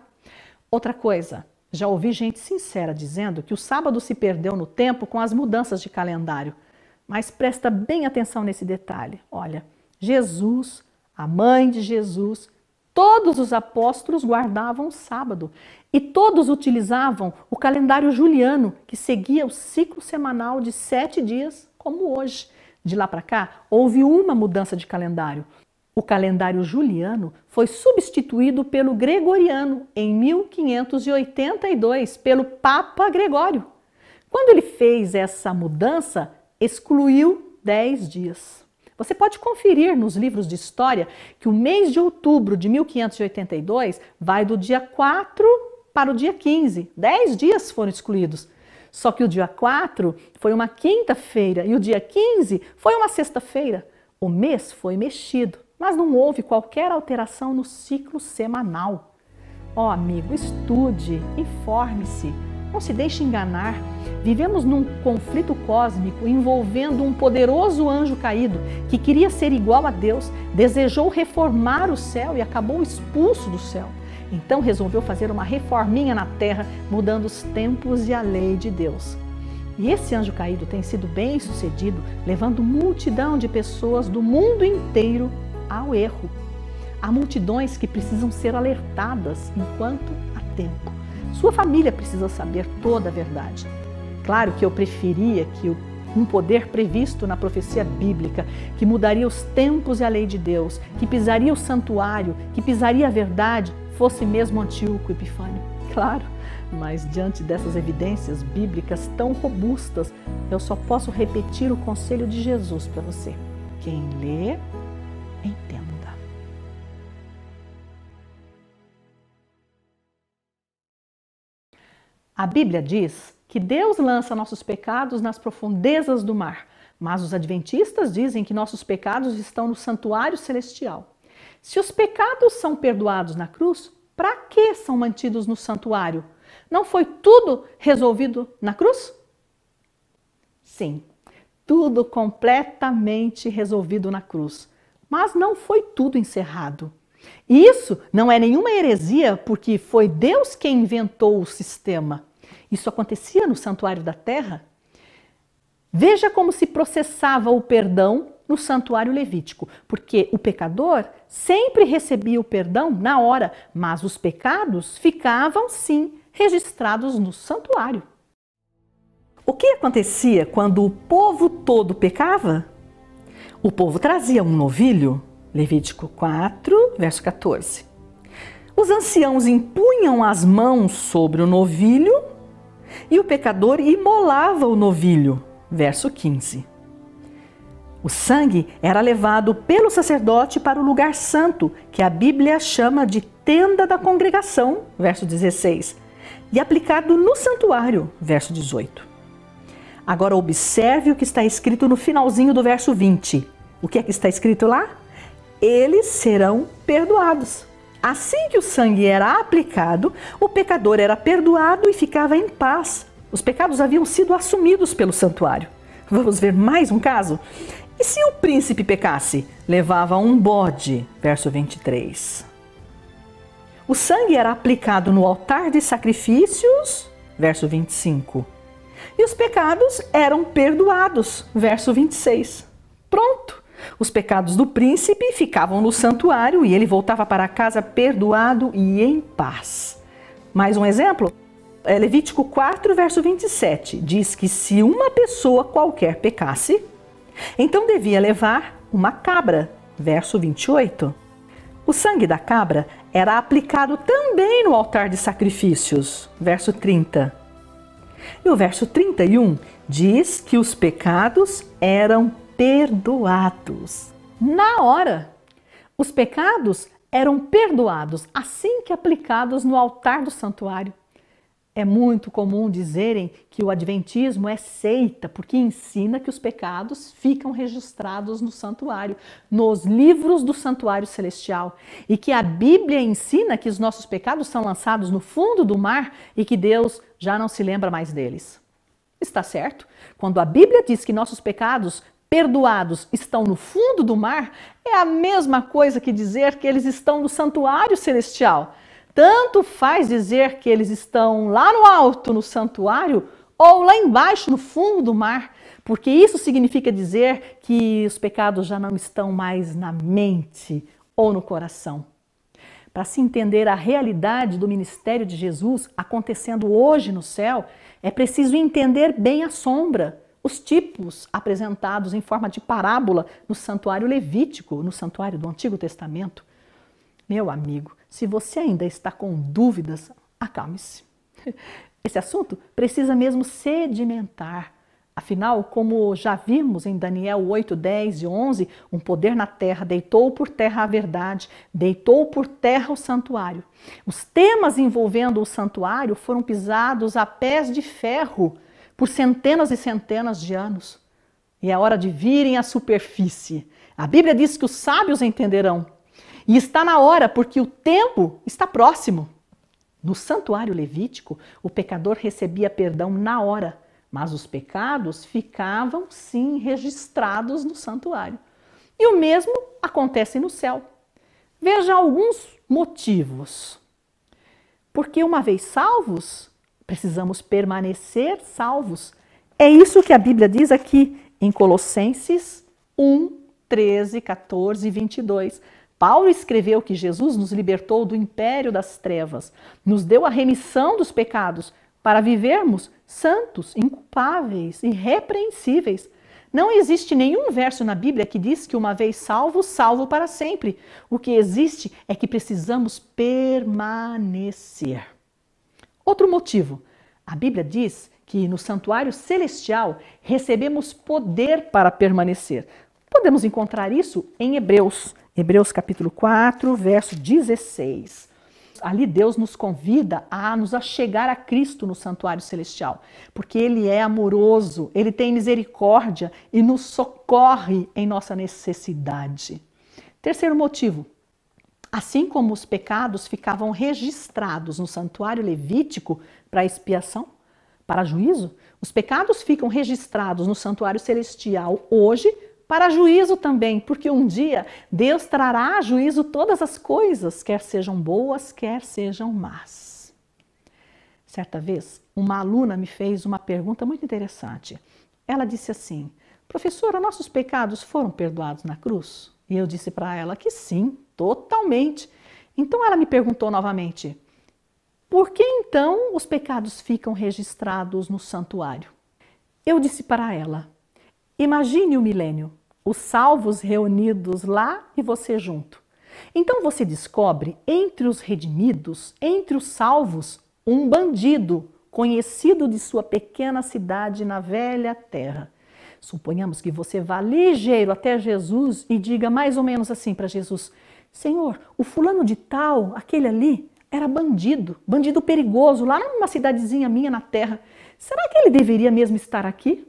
Outra coisa, já ouvi gente sincera dizendo que o sábado se perdeu no tempo com as mudanças de calendário. Mas presta bem atenção nesse detalhe. Olha, Jesus, a mãe de Jesus, todos os apóstolos guardavam o sábado e todos utilizavam o calendário juliano, que seguia o ciclo semanal de sete dias, como hoje. De lá para cá, houve uma mudança de calendário. O calendário juliano foi substituído pelo gregoriano em 1582 pelo Papa Gregório. Quando ele fez essa mudança, excluiu 10 dias. Você pode conferir nos livros de história que o mês de outubro de 1582 vai do dia 4 para o dia 15. Dez dias foram excluídos. Só que o dia 4 foi uma quinta-feira e o dia 15 foi uma sexta-feira. O mês foi mexido, mas não houve qualquer alteração no ciclo semanal. Ó oh, amigo, estude, informe-se. Não se deixe enganar. Vivemos num conflito cósmico envolvendo um poderoso anjo caído que queria ser igual a Deus, desejou reformar o céu e acabou expulso do céu. Então resolveu fazer uma reforminha na terra, mudando os tempos e a lei de Deus. E esse anjo caído tem sido bem sucedido, levando multidão de pessoas do mundo inteiro ao erro. Há multidões que precisam ser alertadas enquanto há tempo. Sua família precisa saber toda a verdade. Claro que eu preferia que um poder previsto na profecia bíblica, que mudaria os tempos e a lei de Deus, que pisaria o santuário, que pisaria a verdade, fosse mesmo Antíoco Epifânio. Claro, mas diante dessas evidências bíblicas tão robustas, eu só posso repetir o conselho de Jesus para você. Quem lê, A Bíblia diz que Deus lança nossos pecados nas profundezas do mar, mas os adventistas dizem que nossos pecados estão no santuário celestial. Se os pecados são perdoados na cruz, para que são mantidos no santuário? Não foi tudo resolvido na cruz? Sim, tudo completamente resolvido na cruz. Mas não foi tudo encerrado. Isso não é nenhuma heresia, porque foi Deus quem inventou o sistema. Isso acontecia no santuário da terra. Veja como se processava o perdão no santuário levítico, porque o pecador sempre recebia o perdão na hora, mas os pecados ficavam sim registrados no santuário. O que acontecia quando o povo todo pecava? O povo trazia um novilho, Levítico 4, verso 14. Os anciãos impunham as mãos sobre o novilho e o pecador imolava o novilho, verso 15. O sangue era levado pelo sacerdote para o lugar santo, que a Bíblia chama de tenda da congregação, verso 16, e aplicado no santuário, verso 18. Agora observe o que está escrito no finalzinho do verso 20. O que é que está escrito lá? Eles serão perdoados. Assim que o sangue era aplicado, o pecador era perdoado e ficava em paz. Os pecados haviam sido assumidos pelo santuário. Vamos ver mais um caso? E se o príncipe pecasse? Levava um bode, verso 23. O sangue era aplicado no altar de sacrifícios, verso 25. E os pecados eram perdoados, verso 26. Pronto! Os pecados do príncipe ficavam no santuário e ele voltava para casa perdoado e em paz. Mais um exemplo? É Levítico 4, verso 27, diz que se uma pessoa qualquer pecasse, então devia levar uma cabra. Verso 28. O sangue da cabra era aplicado também no altar de sacrifícios. Verso 30. E o verso 31 diz que os pecados eram perdoados. Na hora, os pecados eram perdoados assim que aplicados no altar do santuário. É muito comum dizerem que o Adventismo é seita, porque ensina que os pecados ficam registrados no santuário, nos livros do santuário celestial, e que a Bíblia ensina que os nossos pecados são lançados no fundo do mar e que Deus já não se lembra mais deles. Está certo? Quando a Bíblia diz que nossos pecados perdoados estão no fundo do mar, é a mesma coisa que dizer que eles estão no santuário celestial. Tanto faz dizer que eles estão lá no alto, no santuário, ou lá embaixo, no fundo do mar, porque isso significa dizer que os pecados já não estão mais na mente ou no coração. Para se entender a realidade do ministério de Jesus acontecendo hoje no céu, é preciso entender bem a sombra, os tipos apresentados em forma de parábola no santuário levítico, no santuário do Antigo Testamento. Meu amigo, se você ainda está com dúvidas, acalme-se. Esse assunto precisa mesmo sedimentar. Afinal, como já vimos em Daniel 8, 10 e 11, um poder na terra deitou por terra a verdade, deitou por terra o santuário. Os temas envolvendo o santuário foram pisados a pés de ferro por centenas e centenas de anos. E é hora de virem à superfície. A Bíblia diz que os sábios entenderão. E está na hora, porque o tempo está próximo. No santuário levítico, o pecador recebia perdão na hora, mas os pecados ficavam sim registrados no santuário. E o mesmo acontece no céu. Veja alguns motivos. Porque uma vez salvos, precisamos permanecer salvos. É isso que a Bíblia diz aqui em Colossenses 1, 13, 14 e 22. Paulo escreveu que Jesus nos libertou do império das trevas, nos deu a remissão dos pecados para vivermos santos, inculpáveis, irrepreensíveis. Não existe nenhum verso na Bíblia que diz que uma vez salvo, salvo para sempre. O que existe é que precisamos permanecer. Outro motivo: a Bíblia diz que no santuário celestial recebemos poder para permanecer. Podemos encontrar isso em Hebreus, Hebreus capítulo 4, verso 16. Ali Deus nos convida a nos achegar a Cristo no santuário celestial, porque Ele é amoroso, Ele tem misericórdia e nos socorre em nossa necessidade. Terceiro motivo, assim como os pecados ficavam registrados no santuário levítico para expiação, para juízo, os pecados ficam registrados no santuário celestial hoje para juízo também, porque um dia Deus trará a juízo todas as coisas, quer sejam boas, quer sejam más. Certa vez, uma aluna me fez uma pergunta muito interessante. Ela disse assim: Professora, nossos pecados foram perdoados na cruz? E eu disse para ela que sim, totalmente. Então ela me perguntou novamente: Por que então os pecados ficam registrados no santuário? Eu disse para ela: Imagine o milênio os salvos reunidos lá e você junto. Então você descobre entre os redimidos, entre os salvos, um bandido conhecido de sua pequena cidade na velha terra. Suponhamos que você vá ligeiro até Jesus e diga mais ou menos assim para Jesus: Senhor, o fulano de tal, aquele ali, era bandido, bandido perigoso, lá numa cidadezinha minha na terra. Será que ele deveria mesmo estar aqui?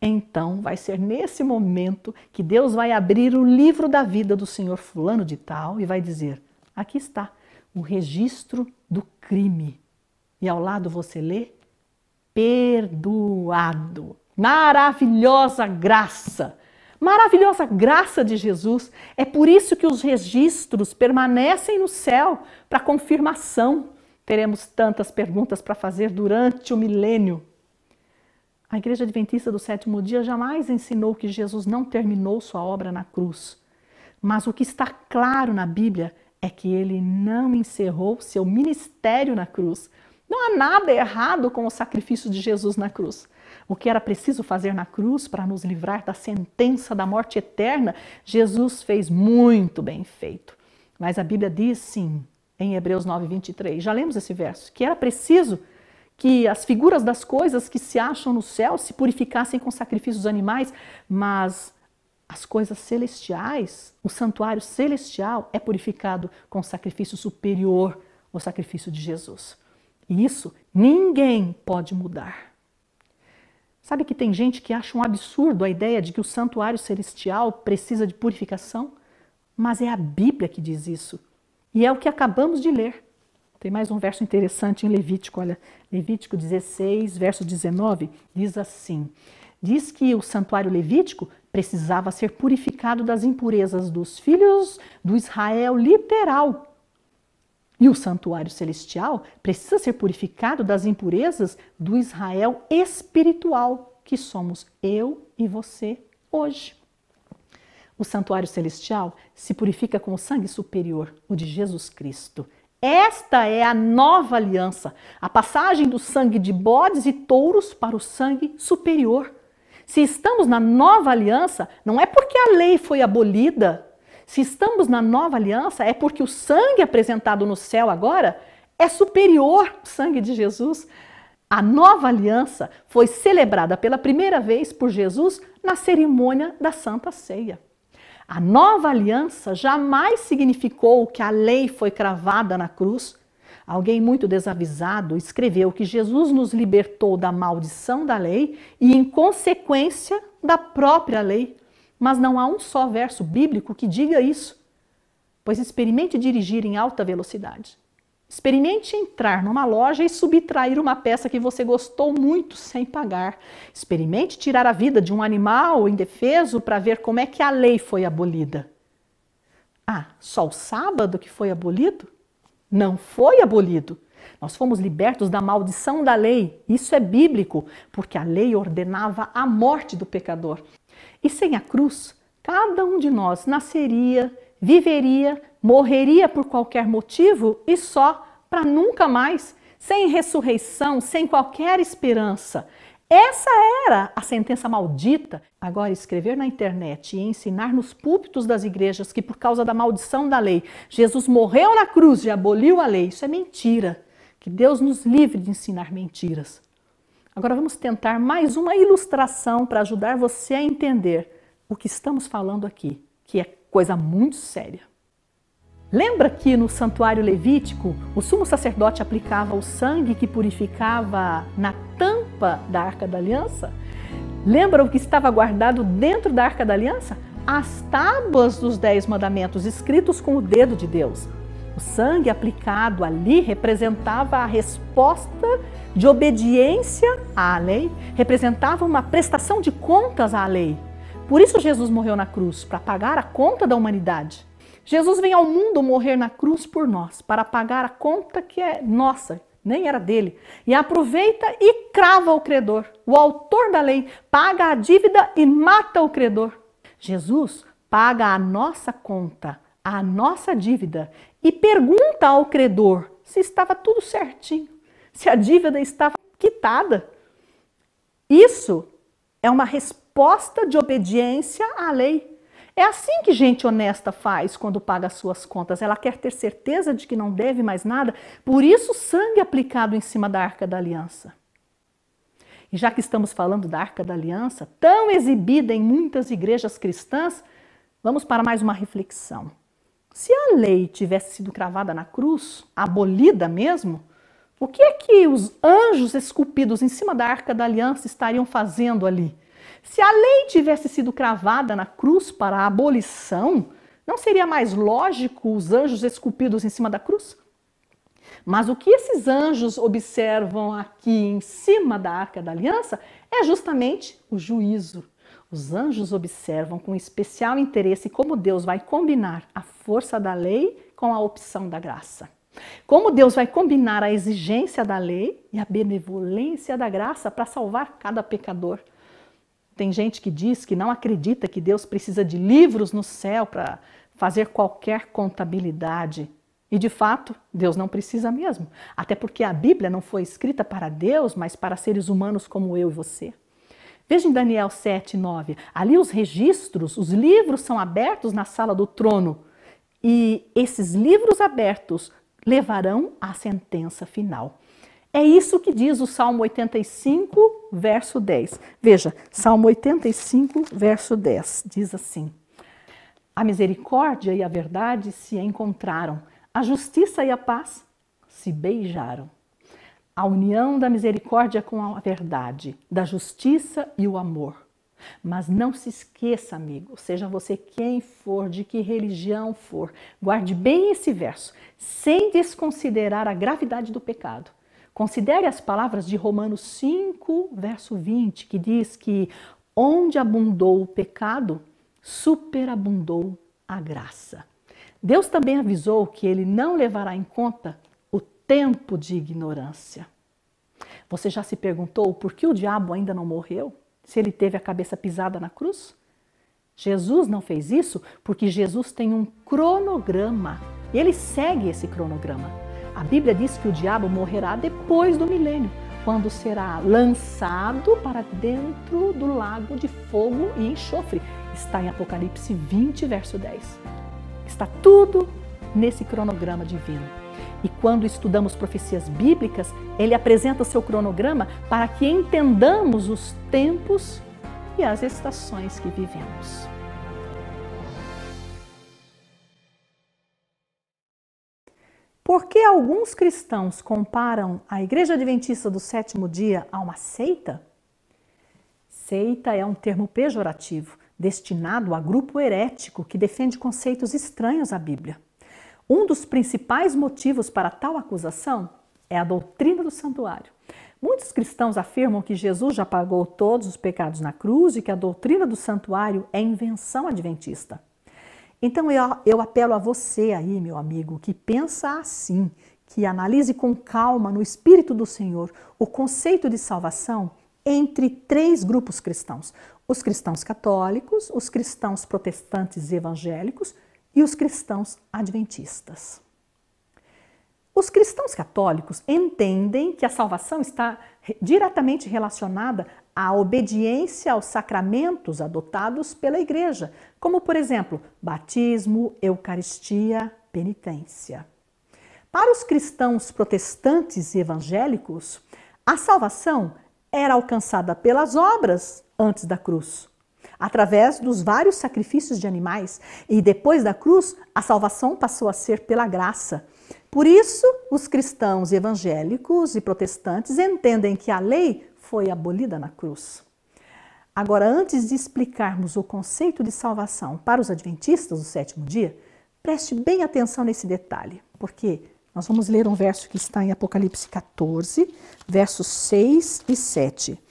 Então vai ser nesse momento que Deus vai abrir o livro da vida do senhor fulano de tal e vai dizer: aqui está o registro do crime. E ao lado você lê perdoado. Maravilhosa graça. Maravilhosa graça de Jesus. É por isso que os registros permanecem no céu para confirmação. Teremos tantas perguntas para fazer durante o milênio. A Igreja Adventista do Sétimo Dia jamais ensinou que Jesus não terminou sua obra na cruz. Mas o que está claro na Bíblia é que ele não encerrou seu ministério na cruz. Não há nada errado com o sacrifício de Jesus na cruz. O que era preciso fazer na cruz para nos livrar da sentença da morte eterna, Jesus fez muito bem feito. Mas a Bíblia diz sim, em Hebreus 9, 23, já lemos esse verso, que era preciso que as figuras das coisas que se acham no céu se purificassem com sacrifícios animais, mas as coisas celestiais, o santuário celestial é purificado com sacrifício superior ao sacrifício de Jesus. E isso ninguém pode mudar. Sabe que tem gente que acha um absurdo a ideia de que o santuário celestial precisa de purificação? Mas é a Bíblia que diz isso. E é o que acabamos de ler. Tem mais um verso interessante em Levítico, olha, Levítico 16, verso 19, diz assim: Diz que o santuário levítico precisava ser purificado das impurezas dos filhos do Israel literal. E o santuário celestial precisa ser purificado das impurezas do Israel espiritual, que somos eu e você hoje. O santuário celestial se purifica com o sangue superior, o de Jesus Cristo. Esta é a nova aliança, a passagem do sangue de bodes e touros para o sangue superior. Se estamos na nova aliança, não é porque a lei foi abolida. Se estamos na nova aliança, é porque o sangue apresentado no céu agora é superior ao sangue de Jesus. A nova aliança foi celebrada pela primeira vez por Jesus na cerimônia da Santa Ceia. A nova aliança jamais significou que a lei foi cravada na cruz. Alguém muito desavisado escreveu que Jesus nos libertou da maldição da lei e, em consequência, da própria lei. Mas não há um só verso bíblico que diga isso. Pois experimente dirigir em alta velocidade. Experimente entrar numa loja e subtrair uma peça que você gostou muito sem pagar. Experimente tirar a vida de um animal indefeso para ver como é que a lei foi abolida. Ah, só o sábado que foi abolido? Não foi abolido. Nós fomos libertos da maldição da lei. Isso é bíblico, porque a lei ordenava a morte do pecador. E sem a cruz, cada um de nós nasceria, viveria, morreria por qualquer motivo e só para nunca mais, sem ressurreição, sem qualquer esperança. Essa era a sentença maldita. Agora, escrever na internet e ensinar nos púlpitos das igrejas que, por causa da maldição da lei, Jesus morreu na cruz e aboliu a lei, isso é mentira. Que Deus nos livre de ensinar mentiras. Agora, vamos tentar mais uma ilustração para ajudar você a entender o que estamos falando aqui, que é coisa muito séria. Lembra que no santuário levítico o sumo sacerdote aplicava o sangue que purificava na tampa da arca da aliança? Lembra o que estava guardado dentro da arca da aliança? As tábuas dos dez mandamentos escritos com o dedo de Deus. O sangue aplicado ali representava a resposta de obediência à lei, representava uma prestação de contas à lei. Por isso Jesus morreu na cruz, para pagar a conta da humanidade. Jesus vem ao mundo morrer na cruz por nós, para pagar a conta que é nossa, nem era dele. E aproveita e crava o credor. O autor da lei paga a dívida e mata o credor. Jesus paga a nossa conta, a nossa dívida e pergunta ao credor se estava tudo certinho, se a dívida estava quitada. Isso é uma resposta de obediência à lei. É assim que gente honesta faz quando paga as suas contas. Ela quer ter certeza de que não deve mais nada, por isso sangue aplicado em cima da arca da aliança. E já que estamos falando da arca da aliança, tão exibida em muitas igrejas cristãs, vamos para mais uma reflexão. Se a lei tivesse sido cravada na cruz, abolida mesmo, o que é que os anjos esculpidos em cima da arca da aliança estariam fazendo ali? Se a lei tivesse sido cravada na cruz para a abolição, não seria mais lógico os anjos esculpidos em cima da cruz? Mas o que esses anjos observam aqui em cima da arca da aliança é justamente o juízo. Os anjos observam com especial interesse como Deus vai combinar a força da lei com a opção da graça. Como Deus vai combinar a exigência da lei e a benevolência da graça para salvar cada pecador. Tem gente que diz que não acredita que Deus precisa de livros no céu para fazer qualquer contabilidade. E de fato, Deus não precisa mesmo. Até porque a Bíblia não foi escrita para Deus, mas para seres humanos como eu e você. Veja em Daniel 7, 9. Ali os registros, os livros são abertos na sala do trono. E esses livros abertos levarão à sentença final. É isso que diz o Salmo 85, verso 10. Veja, Salmo 85, verso 10, diz assim: A misericórdia e a verdade se encontraram, a justiça e a paz se beijaram. A união da misericórdia com a verdade, da justiça e o amor. Mas não se esqueça, amigo, seja você quem for, de que religião for, guarde bem esse verso, sem desconsiderar a gravidade do pecado Considere as palavras de Romanos 5, verso 20, que diz que onde abundou o pecado, superabundou a graça. Deus também avisou que ele não levará em conta o tempo de ignorância. Você já se perguntou por que o diabo ainda não morreu? Se ele teve a cabeça pisada na cruz? Jesus não fez isso porque Jesus tem um cronograma. Ele segue esse cronograma. A Bíblia diz que o diabo morrerá depois do milênio, quando será lançado para dentro do lago de fogo e enxofre. Está em Apocalipse 20, verso 10. Está tudo nesse cronograma divino. E quando estudamos profecias bíblicas, ele apresenta seu cronograma para que entendamos os tempos e as estações que vivemos. Por que alguns cristãos comparam a Igreja Adventista do Sétimo Dia a uma seita? Seita é um termo pejorativo destinado a grupo herético que defende conceitos estranhos à Bíblia. Um dos principais motivos para tal acusação é a doutrina do santuário. Muitos cristãos afirmam que Jesus já pagou todos os pecados na cruz e que a doutrina do santuário é invenção adventista. Então eu, eu apelo a você aí, meu amigo, que pensa assim, que analise com calma no Espírito do Senhor o conceito de salvação entre três grupos cristãos: os cristãos católicos, os cristãos protestantes evangélicos e os cristãos adventistas. Os cristãos católicos entendem que a salvação está diretamente relacionada à obediência aos sacramentos adotados pela Igreja, como, por exemplo, batismo, Eucaristia, penitência. Para os cristãos protestantes e evangélicos, a salvação era alcançada pelas obras antes da cruz, através dos vários sacrifícios de animais, e depois da cruz, a salvação passou a ser pela graça por isso, os cristãos evangélicos e protestantes entendem que a lei foi abolida na cruz. Agora, antes de explicarmos o conceito de salvação para os adventistas do sétimo dia, preste bem atenção nesse detalhe, porque nós vamos ler um verso que está em Apocalipse 14, versos 6 e 7.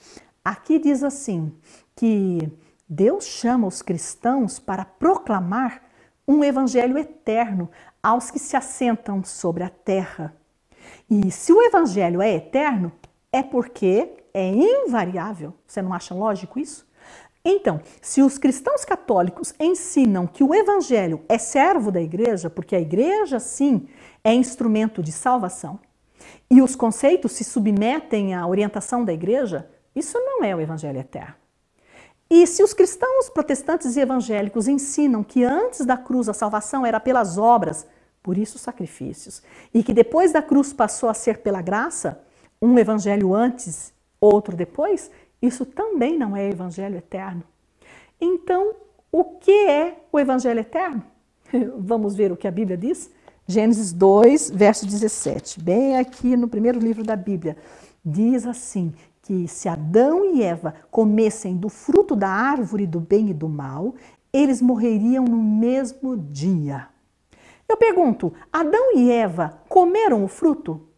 Aqui diz assim: que Deus chama os cristãos para proclamar um evangelho eterno aos que se assentam sobre a terra. E se o evangelho é eterno, é porque é invariável. Você não acha lógico isso? Então, se os cristãos católicos ensinam que o evangelho é servo da igreja, porque a igreja, sim, é instrumento de salvação, e os conceitos se submetem à orientação da igreja, isso não é o evangelho eterno. E se os cristãos protestantes e evangélicos ensinam que antes da cruz a salvação era pelas obras, por isso sacrifícios. E que depois da cruz passou a ser pela graça, um evangelho antes, outro depois, isso também não é evangelho eterno. Então, o que é o evangelho eterno? Vamos ver o que a Bíblia diz? Gênesis 2, verso 17, bem aqui no primeiro livro da Bíblia, diz assim: que se Adão e Eva comessem do fruto da árvore do bem e do mal, eles morreriam no mesmo dia. Eu pergunto: Adão e Eva comeram o fruto?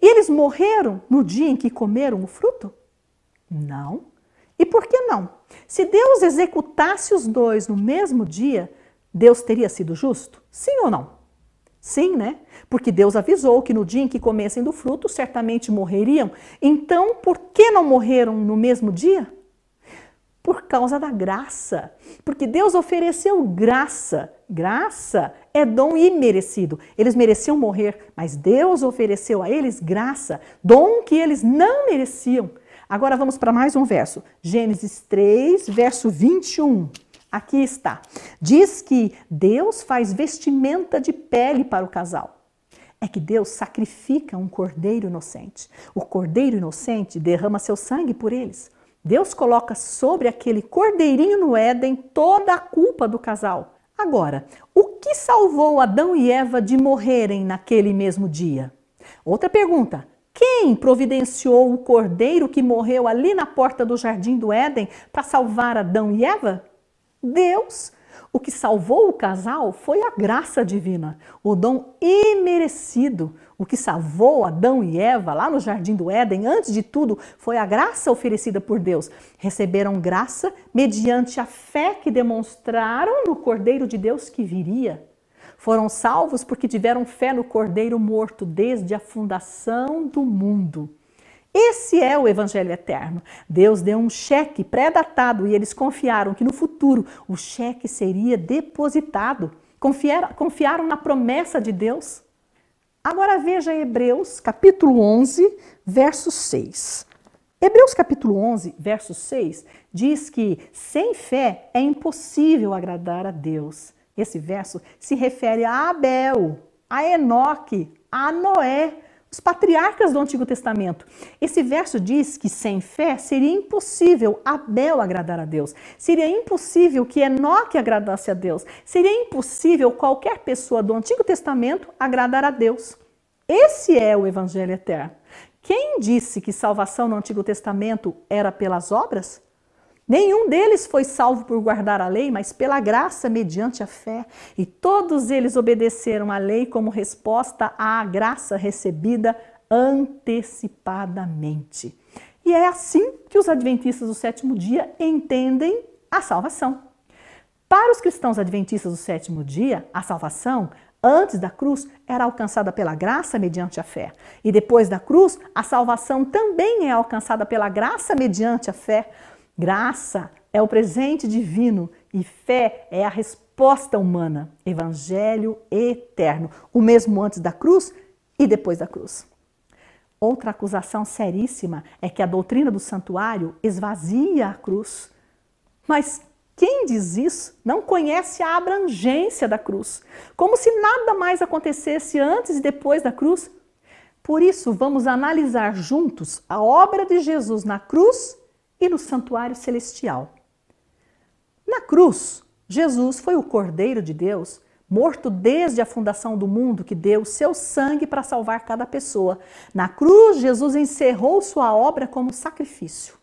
E eles morreram no dia em que comeram o fruto? Não. E por que não? Se Deus executasse os dois no mesmo dia, Deus teria sido justo? Sim ou não? Sim, né? Porque Deus avisou que no dia em que comessem do fruto, certamente morreriam. Então, por que não morreram no mesmo dia? Por causa da graça. Porque Deus ofereceu graça. Graça é dom imerecido. Eles mereciam morrer, mas Deus ofereceu a eles graça, dom que eles não mereciam. Agora vamos para mais um verso. Gênesis 3, verso 21. Aqui está. Diz que Deus faz vestimenta de pele para o casal. É que Deus sacrifica um cordeiro inocente. O cordeiro inocente derrama seu sangue por eles. Deus coloca sobre aquele cordeirinho no Éden toda a culpa do casal. Agora, o que salvou Adão e Eva de morrerem naquele mesmo dia? Outra pergunta: quem providenciou o cordeiro que morreu ali na porta do jardim do Éden para salvar Adão e Eva? Deus. O que salvou o casal foi a graça divina, o dom imerecido. O que salvou Adão e Eva lá no jardim do Éden, antes de tudo, foi a graça oferecida por Deus. Receberam graça mediante a fé que demonstraram no Cordeiro de Deus que viria. Foram salvos porque tiveram fé no Cordeiro morto desde a fundação do mundo. Esse é o Evangelho eterno. Deus deu um cheque pré-datado e eles confiaram que no futuro o cheque seria depositado. Confiaram, confiaram na promessa de Deus. Agora veja Hebreus capítulo 11, verso 6. Hebreus capítulo 11, verso 6 diz que sem fé é impossível agradar a Deus. Esse verso se refere a Abel, a Enoque, a Noé, os patriarcas do Antigo Testamento. Esse verso diz que sem fé seria impossível Abel agradar a Deus, seria impossível que Enoque agradasse a Deus, seria impossível qualquer pessoa do Antigo Testamento agradar a Deus. Esse é o Evangelho eterno. Quem disse que salvação no Antigo Testamento era pelas obras? Nenhum deles foi salvo por guardar a lei, mas pela graça mediante a fé. E todos eles obedeceram à lei como resposta à graça recebida antecipadamente. E é assim que os adventistas do sétimo dia entendem a salvação. Para os cristãos adventistas do sétimo dia, a salvação antes da cruz era alcançada pela graça mediante a fé. E depois da cruz, a salvação também é alcançada pela graça mediante a fé. Graça é o presente divino e fé é a resposta humana. Evangelho eterno, o mesmo antes da cruz e depois da cruz. Outra acusação seríssima é que a doutrina do santuário esvazia a cruz. Mas quem diz isso não conhece a abrangência da cruz, como se nada mais acontecesse antes e depois da cruz. Por isso, vamos analisar juntos a obra de Jesus na cruz e no santuário celestial. Na cruz, Jesus foi o Cordeiro de Deus morto desde a fundação do mundo, que deu seu sangue para salvar cada pessoa. Na cruz, Jesus encerrou sua obra como sacrifício.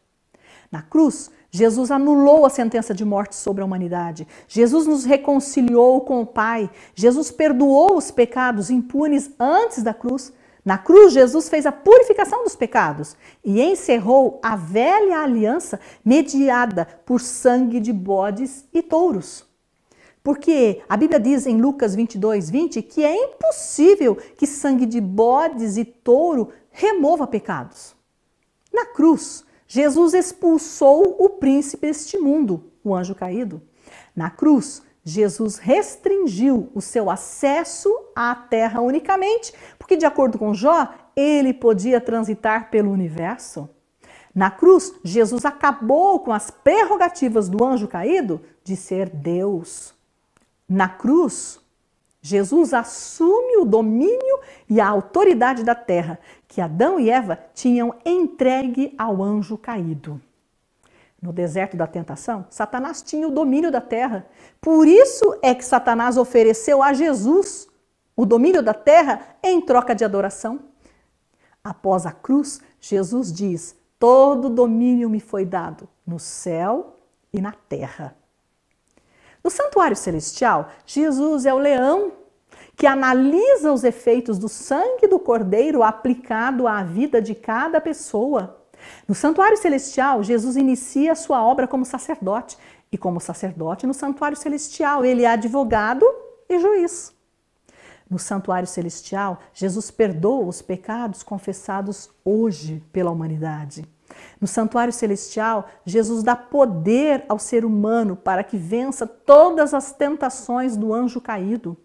Na cruz, Jesus anulou a sentença de morte sobre a humanidade. Jesus nos reconciliou com o Pai. Jesus perdoou os pecados impunes antes da cruz. Na cruz, Jesus fez a purificação dos pecados e encerrou a velha aliança mediada por sangue de bodes e touros. Porque a Bíblia diz em Lucas 22, 20 que é impossível que sangue de bodes e touro remova pecados. Na cruz, Jesus expulsou o príncipe deste mundo, o anjo caído. Na cruz, Jesus restringiu o seu acesso à terra unicamente, porque, de acordo com Jó, ele podia transitar pelo universo. Na cruz, Jesus acabou com as prerrogativas do anjo caído de ser Deus. Na cruz, Jesus assume o domínio e a autoridade da terra que Adão e Eva tinham entregue ao anjo caído. No deserto da tentação, Satanás tinha o domínio da terra. Por isso é que Satanás ofereceu a Jesus o domínio da terra em troca de adoração. Após a cruz, Jesus diz: Todo domínio me foi dado no céu e na terra. No santuário celestial, Jesus é o leão que analisa os efeitos do sangue do cordeiro aplicado à vida de cada pessoa. No santuário celestial, Jesus inicia sua obra como sacerdote, e como sacerdote no santuário celestial, ele é advogado e juiz. No santuário celestial, Jesus perdoa os pecados confessados hoje pela humanidade. No santuário celestial, Jesus dá poder ao ser humano para que vença todas as tentações do anjo caído.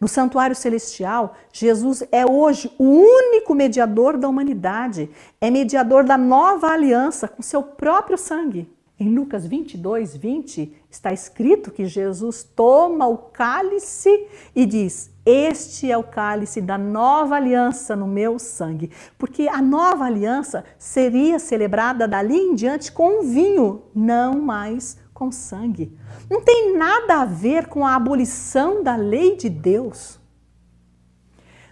No santuário celestial, Jesus é hoje o único mediador da humanidade, é mediador da nova aliança com seu próprio sangue. Em Lucas 22, 20, está escrito que Jesus toma o cálice e diz: Este é o cálice da nova aliança no meu sangue. Porque a nova aliança seria celebrada dali em diante com vinho, não mais com sangue. Não tem nada a ver com a abolição da lei de Deus.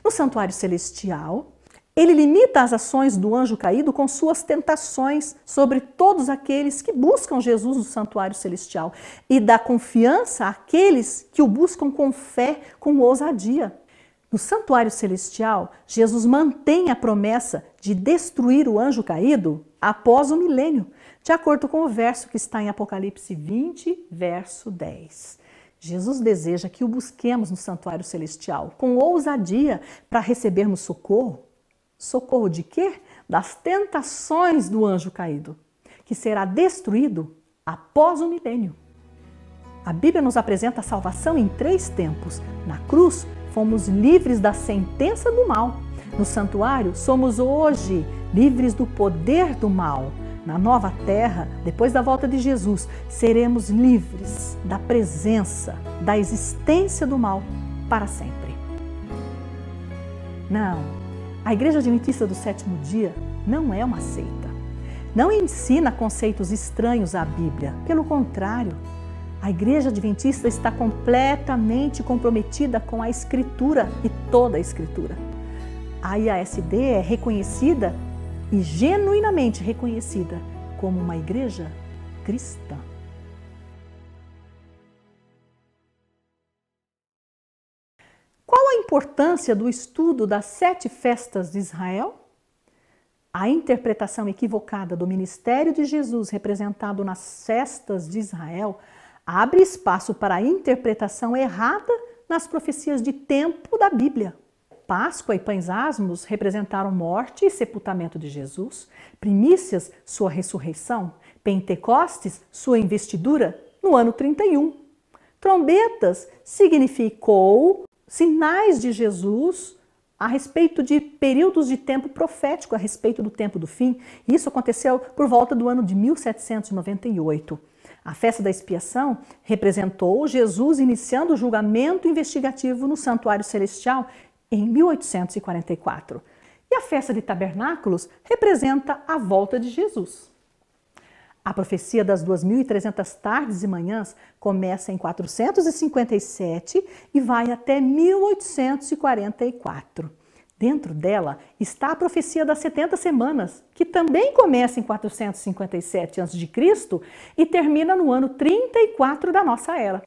No santuário celestial, ele limita as ações do anjo caído com suas tentações sobre todos aqueles que buscam Jesus no santuário celestial e dá confiança àqueles que o buscam com fé, com ousadia. No santuário celestial, Jesus mantém a promessa de destruir o anjo caído após o milênio, de acordo com o verso que está em Apocalipse 20, verso 10. Jesus deseja que o busquemos no santuário celestial com ousadia para recebermos socorro Socorro de quê? Das tentações do anjo caído, que será destruído após o milênio. A Bíblia nos apresenta a salvação em três tempos. Na cruz, fomos livres da sentença do mal. No santuário, somos hoje livres do poder do mal. Na nova terra, depois da volta de Jesus, seremos livres da presença, da existência do mal para sempre. Não, a Igreja Adventista do Sétimo Dia não é uma seita. Não ensina conceitos estranhos à Bíblia. Pelo contrário, a Igreja Adventista está completamente comprometida com a Escritura e toda a Escritura. A IASD é reconhecida e genuinamente reconhecida como uma igreja cristã. Qual a importância do estudo das sete festas de Israel? A interpretação equivocada do ministério de Jesus representado nas festas de Israel abre espaço para a interpretação errada nas profecias de tempo da Bíblia. Páscoa e pães asmos representaram morte e sepultamento de Jesus, primícias, sua ressurreição, Pentecostes, sua investidura no ano 31. Trombetas significou sinais de Jesus a respeito de períodos de tempo profético, a respeito do tempo do fim. Isso aconteceu por volta do ano de 1798. A festa da expiação representou Jesus iniciando o julgamento investigativo no Santuário Celestial em 1844. E a festa de tabernáculos representa a volta de Jesus. A profecia das 2.300 tardes e manhãs começa em 457 e vai até 1844. Dentro dela está a profecia das 70 semanas, que também começa em 457 a.C. e termina no ano 34 da nossa era.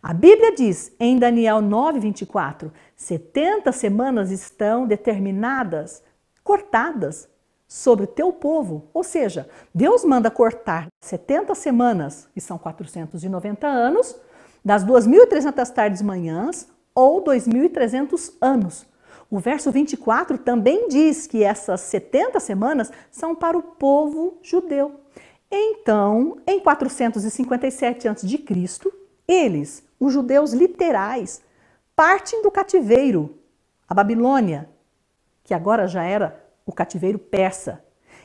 A Bíblia diz em Daniel 9:24, 70 semanas estão determinadas, cortadas sobre o teu povo. Ou seja, Deus manda cortar 70 semanas, que são 490 anos, das 2.300 tardes manhãs ou 2.300 anos. O verso 24 também diz que essas 70 semanas são para o povo judeu. Então, em 457 a.C., eles, os judeus literais, partem do cativeiro, a Babilônia, que agora já era o cativeiro persa,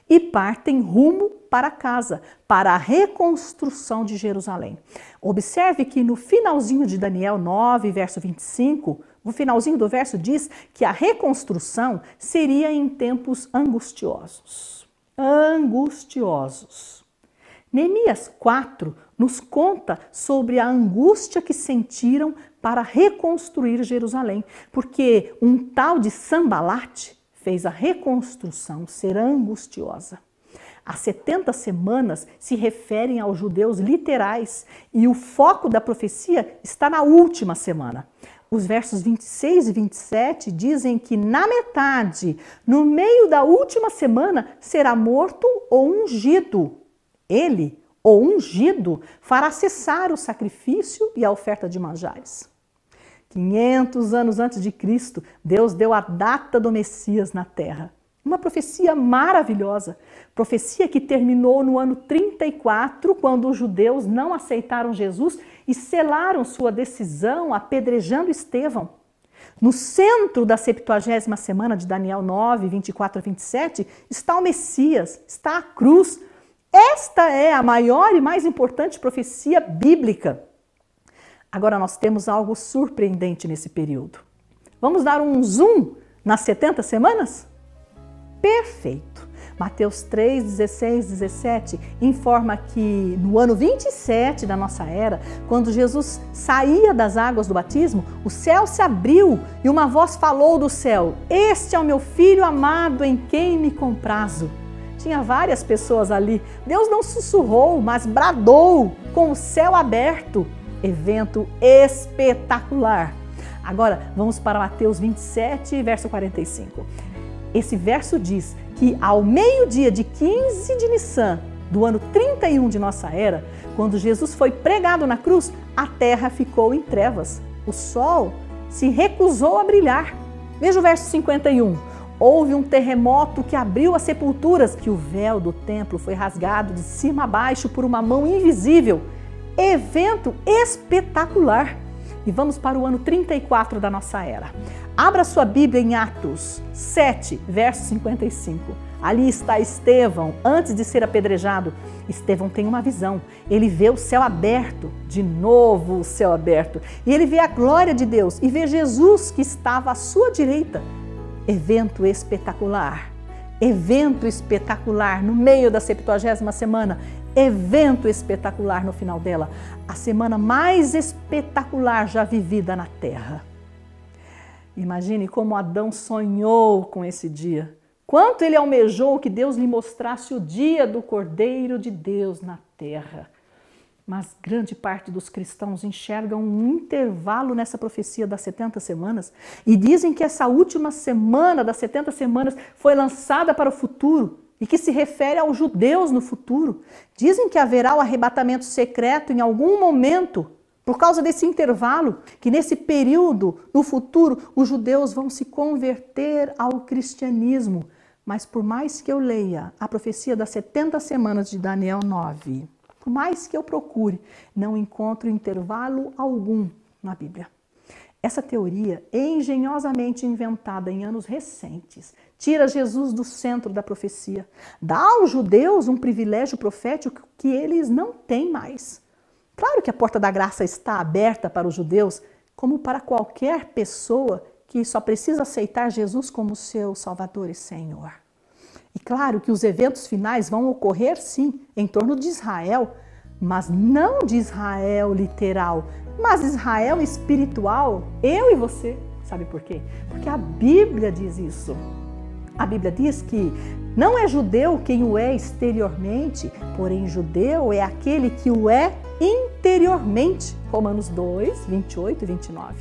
e partem rumo para casa, para a reconstrução de Jerusalém. Observe que no finalzinho de Daniel 9, verso 25, no finalzinho do verso diz que a reconstrução seria em tempos angustiosos. Angustiosos. Neemias 4 nos conta sobre a angústia que sentiram para reconstruir Jerusalém, porque um tal de Sambalate fez a reconstrução ser angustiosa. As 70 semanas se referem aos judeus literais e o foco da profecia está na última semana. Os versos 26 e 27 dizem que na metade, no meio da última semana, será morto ou ungido. Ele, ou ungido, fará cessar o sacrifício e a oferta de manjares. 500 anos antes de Cristo, Deus deu a data do Messias na terra. Uma profecia maravilhosa, profecia que terminou no ano 34, quando os judeus não aceitaram Jesus e selaram sua decisão apedrejando Estevão. No centro da 70 semana de Daniel 9, 24 a 27, está o Messias, está a cruz. Esta é a maior e mais importante profecia bíblica. Agora nós temos algo surpreendente nesse período. Vamos dar um zoom nas 70 semanas? Perfeito! Mateus 3, 16, 17 informa que no ano 27 da nossa era, quando Jesus saía das águas do batismo, o céu se abriu e uma voz falou do céu: Este é o meu filho amado em quem me comprazo. Tinha várias pessoas ali. Deus não sussurrou, mas bradou com o céu aberto evento espetacular. Agora, vamos para Mateus 27, verso 45. Esse verso diz que ao meio-dia de 15 de Nissan, do ano 31 de nossa era, quando Jesus foi pregado na cruz, a terra ficou em trevas. O sol se recusou a brilhar. Veja o verso 51. Houve um terremoto que abriu as sepulturas, que o véu do templo foi rasgado de cima a baixo por uma mão invisível evento espetacular. E vamos para o ano 34 da nossa era. Abra sua Bíblia em Atos 7, verso 55. Ali está Estevão, antes de ser apedrejado. Estevão tem uma visão. Ele vê o céu aberto, de novo o céu aberto. E ele vê a glória de Deus e vê Jesus que estava à sua direita. Evento espetacular. Evento espetacular no meio da 70 semana evento espetacular no final dela, a semana mais espetacular já vivida na Terra. Imagine como Adão sonhou com esse dia, Quanto ele almejou que Deus lhe mostrasse o dia do Cordeiro de Deus na terra. Mas grande parte dos cristãos enxergam um intervalo nessa profecia das 70 semanas e dizem que essa última semana das 70 semanas foi lançada para o futuro e que se refere aos judeus no futuro. Dizem que haverá o arrebatamento secreto em algum momento por causa desse intervalo, que nesse período, no futuro, os judeus vão se converter ao cristianismo. Mas por mais que eu leia a profecia das 70 semanas de Daniel 9, por mais que eu procure, não encontro intervalo algum na Bíblia. Essa teoria, engenhosamente inventada em anos recentes, tira Jesus do centro da profecia, dá aos judeus um privilégio profético que eles não têm mais. Claro que a porta da graça está aberta para os judeus, como para qualquer pessoa que só precisa aceitar Jesus como seu Salvador e Senhor. E claro que os eventos finais vão ocorrer sim em torno de Israel, mas não de Israel literal, mas Israel espiritual, eu e você. Sabe por quê? Porque a Bíblia diz isso. A Bíblia diz que não é judeu quem o é exteriormente, porém judeu é aquele que o é interiormente. Romanos 2, 28 e 29.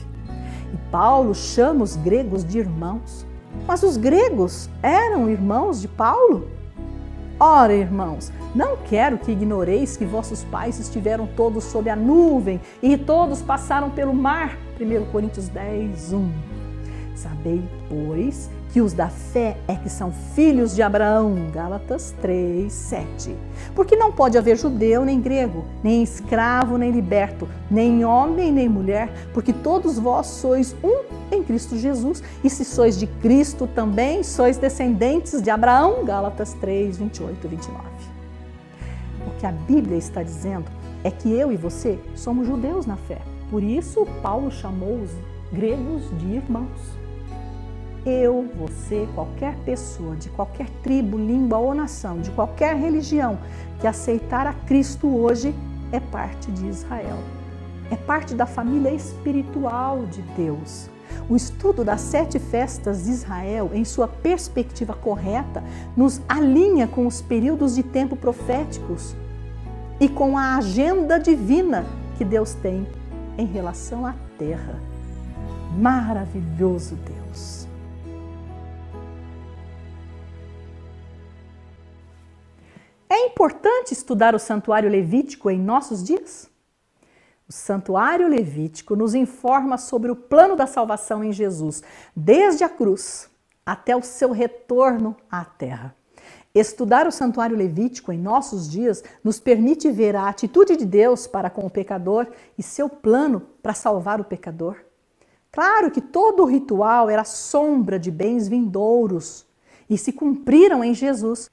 E Paulo chama os gregos de irmãos. Mas os gregos eram irmãos de Paulo? Ora, irmãos, não quero que ignoreis que vossos pais estiveram todos sob a nuvem e todos passaram pelo mar. 1 Coríntios 10, 1. Sabei, pois, que os da fé é que são filhos de Abraão. Gálatas 3, 7. Porque não pode haver judeu nem grego, nem escravo nem liberto, nem homem nem mulher, porque todos vós sois um em Cristo Jesus. E se sois de Cristo também, sois descendentes de Abraão. Gálatas 3, 28 e 29. O que a Bíblia está dizendo é que eu e você somos judeus na fé. Por isso, Paulo chamou os gregos de irmãos. Eu, você, qualquer pessoa de qualquer tribo, língua ou nação, de qualquer religião que aceitar a Cristo hoje é parte de Israel. É parte da família espiritual de Deus. O estudo das sete festas de Israel, em sua perspectiva correta, nos alinha com os períodos de tempo proféticos e com a agenda divina que Deus tem em relação à terra. Maravilhoso Deus! Importante estudar o santuário levítico em nossos dias? O santuário levítico nos informa sobre o plano da salvação em Jesus, desde a cruz até o seu retorno à terra. Estudar o santuário levítico em nossos dias nos permite ver a atitude de Deus para com o pecador e seu plano para salvar o pecador. Claro que todo o ritual era sombra de bens vindouros e se cumpriram em Jesus,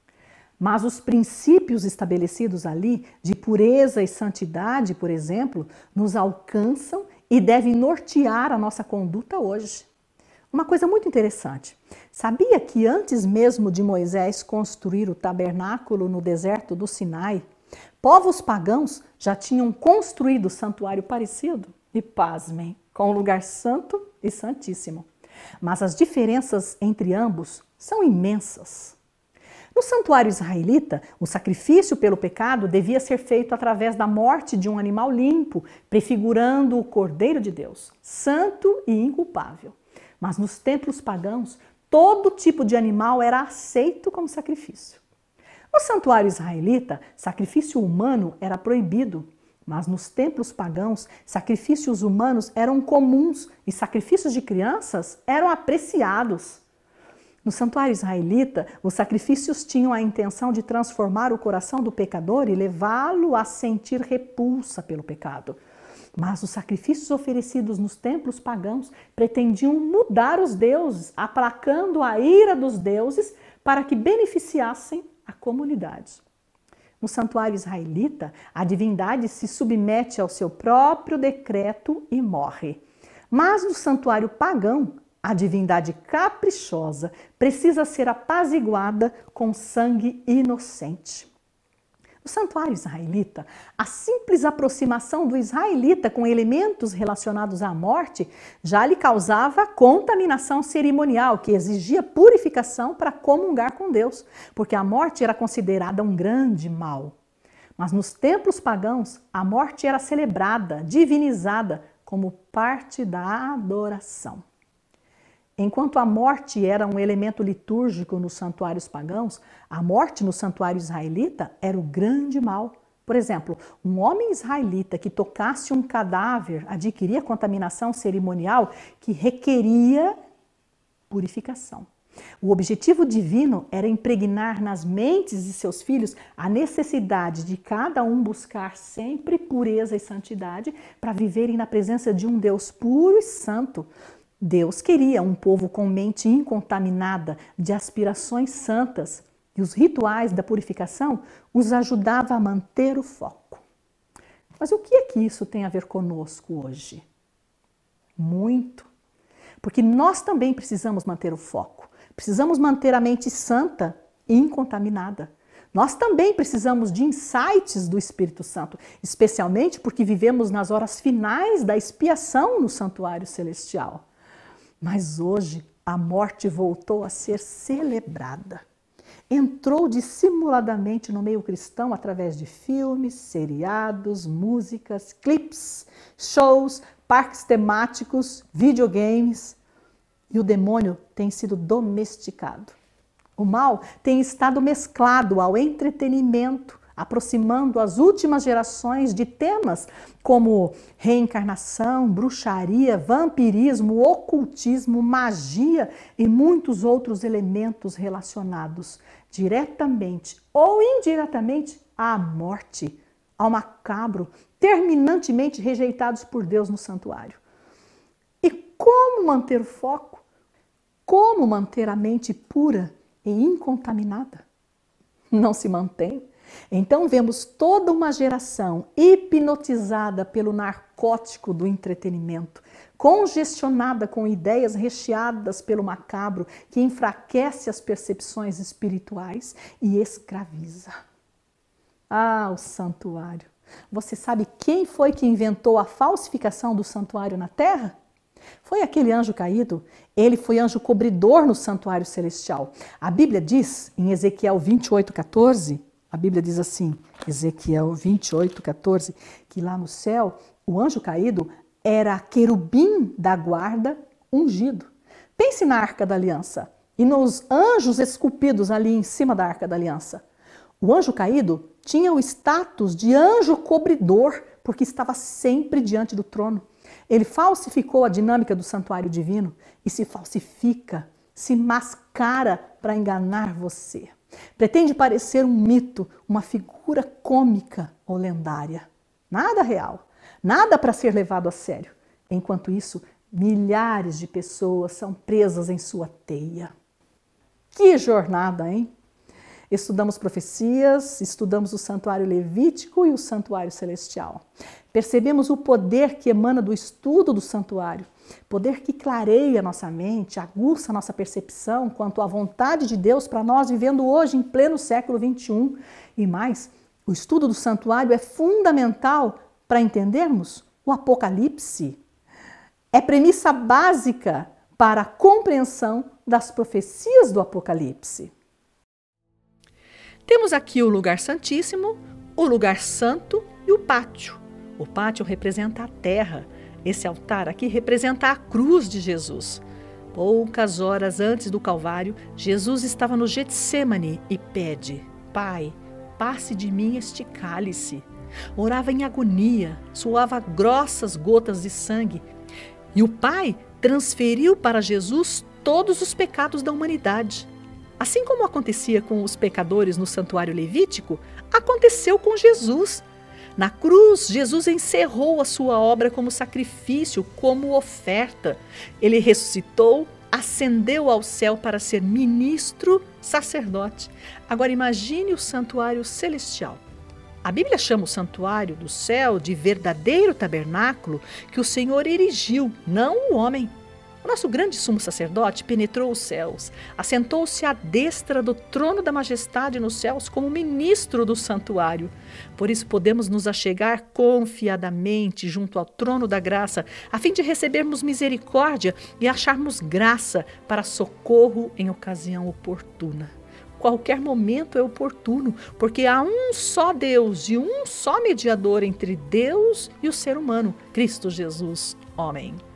mas os princípios estabelecidos ali, de pureza e santidade, por exemplo, nos alcançam e devem nortear a nossa conduta hoje. Uma coisa muito interessante: sabia que antes mesmo de Moisés construir o tabernáculo no deserto do Sinai, povos pagãos já tinham construído santuário parecido? E pasmem, com um lugar santo e santíssimo. Mas as diferenças entre ambos são imensas. No santuário israelita, o sacrifício pelo pecado devia ser feito através da morte de um animal limpo, prefigurando o Cordeiro de Deus, santo e inculpável. Mas nos templos pagãos, todo tipo de animal era aceito como sacrifício. No santuário israelita, sacrifício humano era proibido, mas nos templos pagãos, sacrifícios humanos eram comuns e sacrifícios de crianças eram apreciados. No santuário israelita, os sacrifícios tinham a intenção de transformar o coração do pecador e levá-lo a sentir repulsa pelo pecado. Mas os sacrifícios oferecidos nos templos pagãos pretendiam mudar os deuses, aplacando a ira dos deuses para que beneficiassem a comunidade. No santuário israelita, a divindade se submete ao seu próprio decreto e morre. Mas no santuário pagão, a divindade caprichosa precisa ser apaziguada com sangue inocente. No santuário israelita, a simples aproximação do israelita com elementos relacionados à morte já lhe causava contaminação cerimonial, que exigia purificação para comungar com Deus, porque a morte era considerada um grande mal. Mas nos templos pagãos, a morte era celebrada, divinizada, como parte da adoração. Enquanto a morte era um elemento litúrgico nos santuários pagãos, a morte no santuário israelita era o grande mal. Por exemplo, um homem israelita que tocasse um cadáver adquiria contaminação cerimonial que requeria purificação. O objetivo divino era impregnar nas mentes de seus filhos a necessidade de cada um buscar sempre pureza e santidade para viverem na presença de um Deus puro e santo, Deus queria um povo com mente incontaminada de aspirações santas e os rituais da purificação os ajudava a manter o foco. Mas o que é que isso tem a ver conosco hoje? Muito. Porque nós também precisamos manter o foco. Precisamos manter a mente santa e incontaminada. Nós também precisamos de insights do Espírito Santo, especialmente porque vivemos nas horas finais da expiação no santuário celestial. Mas hoje a morte voltou a ser celebrada. Entrou dissimuladamente no meio cristão através de filmes, seriados, músicas, clips, shows, parques temáticos, videogames. E o demônio tem sido domesticado. O mal tem estado mesclado ao entretenimento, aproximando as últimas gerações de temas como reencarnação, bruxaria, vampirismo, ocultismo, magia e muitos outros elementos relacionados diretamente ou indiretamente à morte, ao macabro, terminantemente rejeitados por Deus no santuário. E como manter o foco? Como manter a mente pura e incontaminada? Não se mantém então vemos toda uma geração hipnotizada pelo narcótico do entretenimento, congestionada com ideias recheadas pelo macabro que enfraquece as percepções espirituais e escraviza. Ah, o santuário! Você sabe quem foi que inventou a falsificação do santuário na terra? Foi aquele anjo caído. Ele foi anjo cobridor no santuário celestial. A Bíblia diz em Ezequiel 28, 14 a Bíblia diz assim, Ezequiel 28, 14, que lá no céu o anjo caído era querubim da guarda ungido. Pense na arca da aliança e nos anjos esculpidos ali em cima da arca da aliança. O anjo caído tinha o status de anjo cobridor, porque estava sempre diante do trono. Ele falsificou a dinâmica do santuário divino e se falsifica, se mascara para enganar você. Pretende parecer um mito, uma figura cômica ou lendária. Nada real, nada para ser levado a sério. Enquanto isso, milhares de pessoas são presas em sua teia. Que jornada, hein? Estudamos profecias, estudamos o santuário levítico e o santuário celestial. Percebemos o poder que emana do estudo do santuário Poder que clareia nossa mente, aguça nossa percepção quanto à vontade de Deus para nós vivendo hoje em pleno século 21. E mais, o estudo do santuário é fundamental para entendermos o Apocalipse. É premissa básica para a compreensão das profecias do Apocalipse. Temos aqui o lugar santíssimo, o lugar santo e o pátio. O pátio representa a terra esse altar aqui representa a cruz de Jesus. Poucas horas antes do Calvário, Jesus estava no Getsemane e pede: Pai, passe de mim este cálice. Orava em agonia, suava grossas gotas de sangue. E o Pai transferiu para Jesus todos os pecados da humanidade. Assim como acontecia com os pecadores no santuário levítico, aconteceu com Jesus. Na cruz, Jesus encerrou a sua obra como sacrifício, como oferta. Ele ressuscitou, ascendeu ao céu para ser ministro, sacerdote. Agora imagine o santuário celestial. A Bíblia chama o santuário do céu de verdadeiro tabernáculo que o Senhor erigiu, não o homem. Nosso grande sumo sacerdote penetrou os céus, assentou-se à destra do trono da majestade nos céus como ministro do santuário. Por isso podemos nos achegar confiadamente junto ao trono da graça, a fim de recebermos misericórdia e acharmos graça para socorro em ocasião oportuna. Qualquer momento é oportuno, porque há um só Deus e um só mediador entre Deus e o ser humano, Cristo Jesus, homem.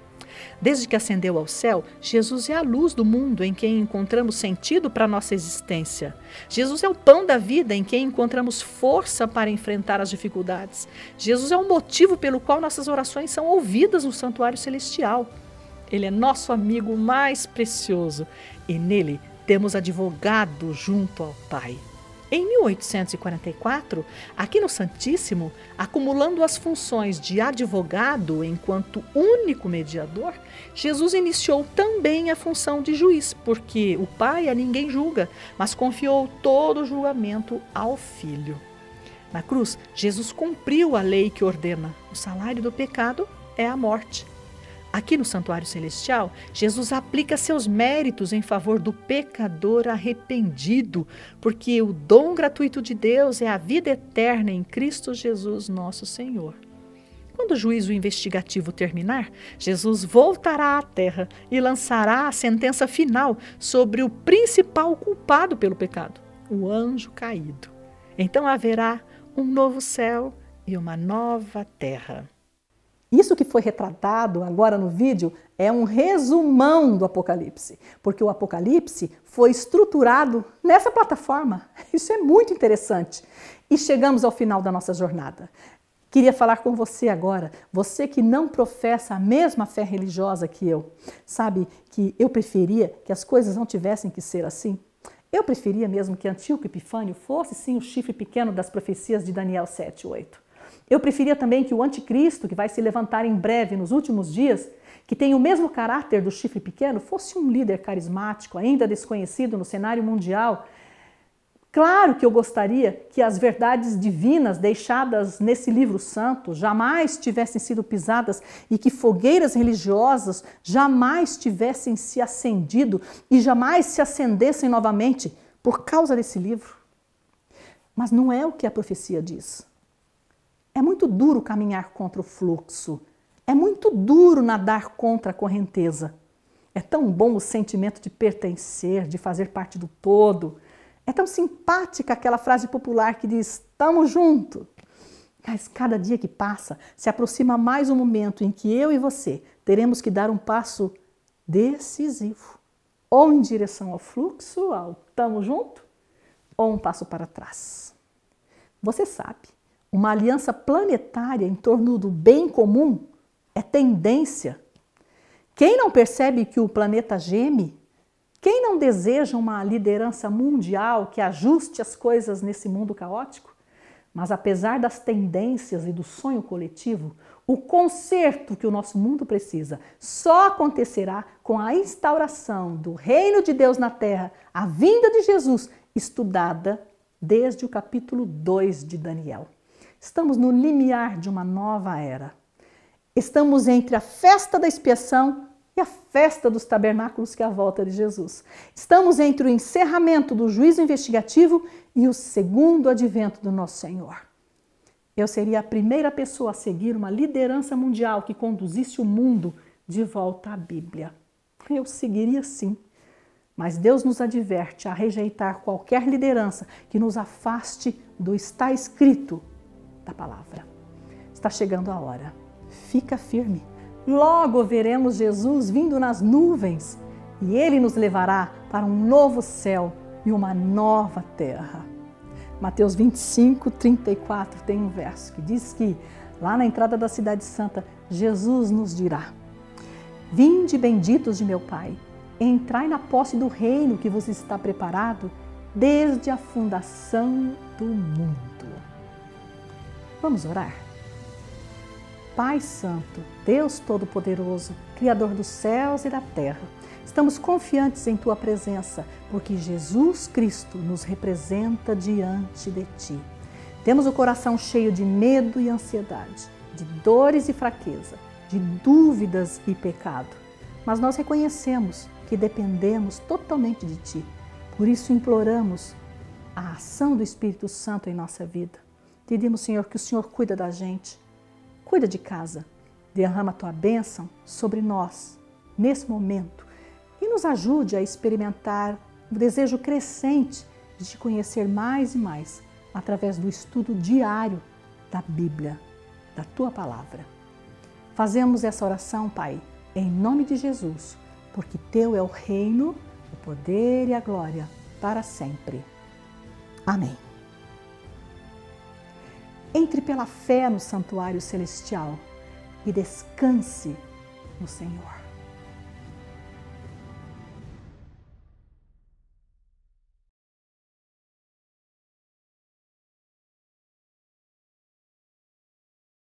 Desde que ascendeu ao céu, Jesus é a luz do mundo em quem encontramos sentido para nossa existência. Jesus é o pão da vida em quem encontramos força para enfrentar as dificuldades. Jesus é o motivo pelo qual nossas orações são ouvidas no santuário celestial. Ele é nosso amigo mais precioso e nele temos advogado junto ao Pai. Em 1844, aqui no Santíssimo, acumulando as funções de advogado enquanto único mediador, Jesus iniciou também a função de juiz, porque o Pai a ninguém julga, mas confiou todo o julgamento ao Filho. Na cruz, Jesus cumpriu a lei que ordena: o salário do pecado é a morte. Aqui no Santuário Celestial, Jesus aplica seus méritos em favor do pecador arrependido, porque o dom gratuito de Deus é a vida eterna em Cristo Jesus, nosso Senhor. Quando o juízo investigativo terminar, Jesus voltará à terra e lançará a sentença final sobre o principal culpado pelo pecado, o anjo caído. Então haverá um novo céu e uma nova terra. Isso que foi retratado agora no vídeo é um resumão do Apocalipse, porque o Apocalipse foi estruturado nessa plataforma. Isso é muito interessante. E chegamos ao final da nossa jornada. Queria falar com você agora, você que não professa a mesma fé religiosa que eu. Sabe que eu preferia que as coisas não tivessem que ser assim? Eu preferia mesmo que Antíoco Epifânio fosse sim o chifre pequeno das profecias de Daniel 7 e 8. Eu preferia também que o anticristo, que vai se levantar em breve nos últimos dias, que tem o mesmo caráter do chifre pequeno, fosse um líder carismático, ainda desconhecido no cenário mundial. Claro que eu gostaria que as verdades divinas deixadas nesse livro santo jamais tivessem sido pisadas e que fogueiras religiosas jamais tivessem se acendido e jamais se acendessem novamente por causa desse livro. Mas não é o que a profecia diz. É muito duro caminhar contra o fluxo. É muito duro nadar contra a correnteza. É tão bom o sentimento de pertencer, de fazer parte do todo. É tão simpática aquela frase popular que diz: "Tamo junto". Mas cada dia que passa, se aproxima mais um momento em que eu e você teremos que dar um passo decisivo, ou em direção ao fluxo, ao tamo junto, ou um passo para trás. Você sabe, uma aliança planetária em torno do bem comum é tendência. Quem não percebe que o planeta geme? Quem não deseja uma liderança mundial que ajuste as coisas nesse mundo caótico? Mas apesar das tendências e do sonho coletivo, o conserto que o nosso mundo precisa só acontecerá com a instauração do reino de Deus na terra, a vinda de Jesus, estudada desde o capítulo 2 de Daniel. Estamos no limiar de uma nova era. Estamos entre a festa da expiação e a festa dos tabernáculos, que é a volta de Jesus. Estamos entre o encerramento do juízo investigativo e o segundo advento do nosso Senhor. Eu seria a primeira pessoa a seguir uma liderança mundial que conduzisse o mundo de volta à Bíblia. Eu seguiria sim. Mas Deus nos adverte a rejeitar qualquer liderança que nos afaste do está escrito da palavra. Está chegando a hora. Fica firme. Logo veremos Jesus vindo nas nuvens e ele nos levará para um novo céu e uma nova terra. Mateus 25, 34 tem um verso que diz que lá na entrada da Cidade Santa, Jesus nos dirá: Vinde benditos de meu Pai, entrai na posse do reino que vos está preparado desde a fundação do mundo. Vamos orar? Pai Santo, Deus Todo-Poderoso, Criador dos céus e da terra, estamos confiantes em Tua presença, porque Jesus Cristo nos representa diante de Ti. Temos o coração cheio de medo e ansiedade, de dores e fraqueza, de dúvidas e pecado. mas nós reconhecemos que dependemos totalmente de Ti. Por isso imploramos a ação do Espírito Santo em nossa vida. Pedimos, Senhor, que o Senhor cuida da gente, cuida de casa, derrama a tua bênção sobre nós nesse momento e nos ajude a experimentar o desejo crescente de te conhecer mais e mais através do estudo diário da Bíblia, da tua palavra. Fazemos essa oração, Pai, em nome de Jesus, porque teu é o reino, o poder e a glória para sempre. Amém. Entre pela fé no santuário celestial e descanse no Senhor.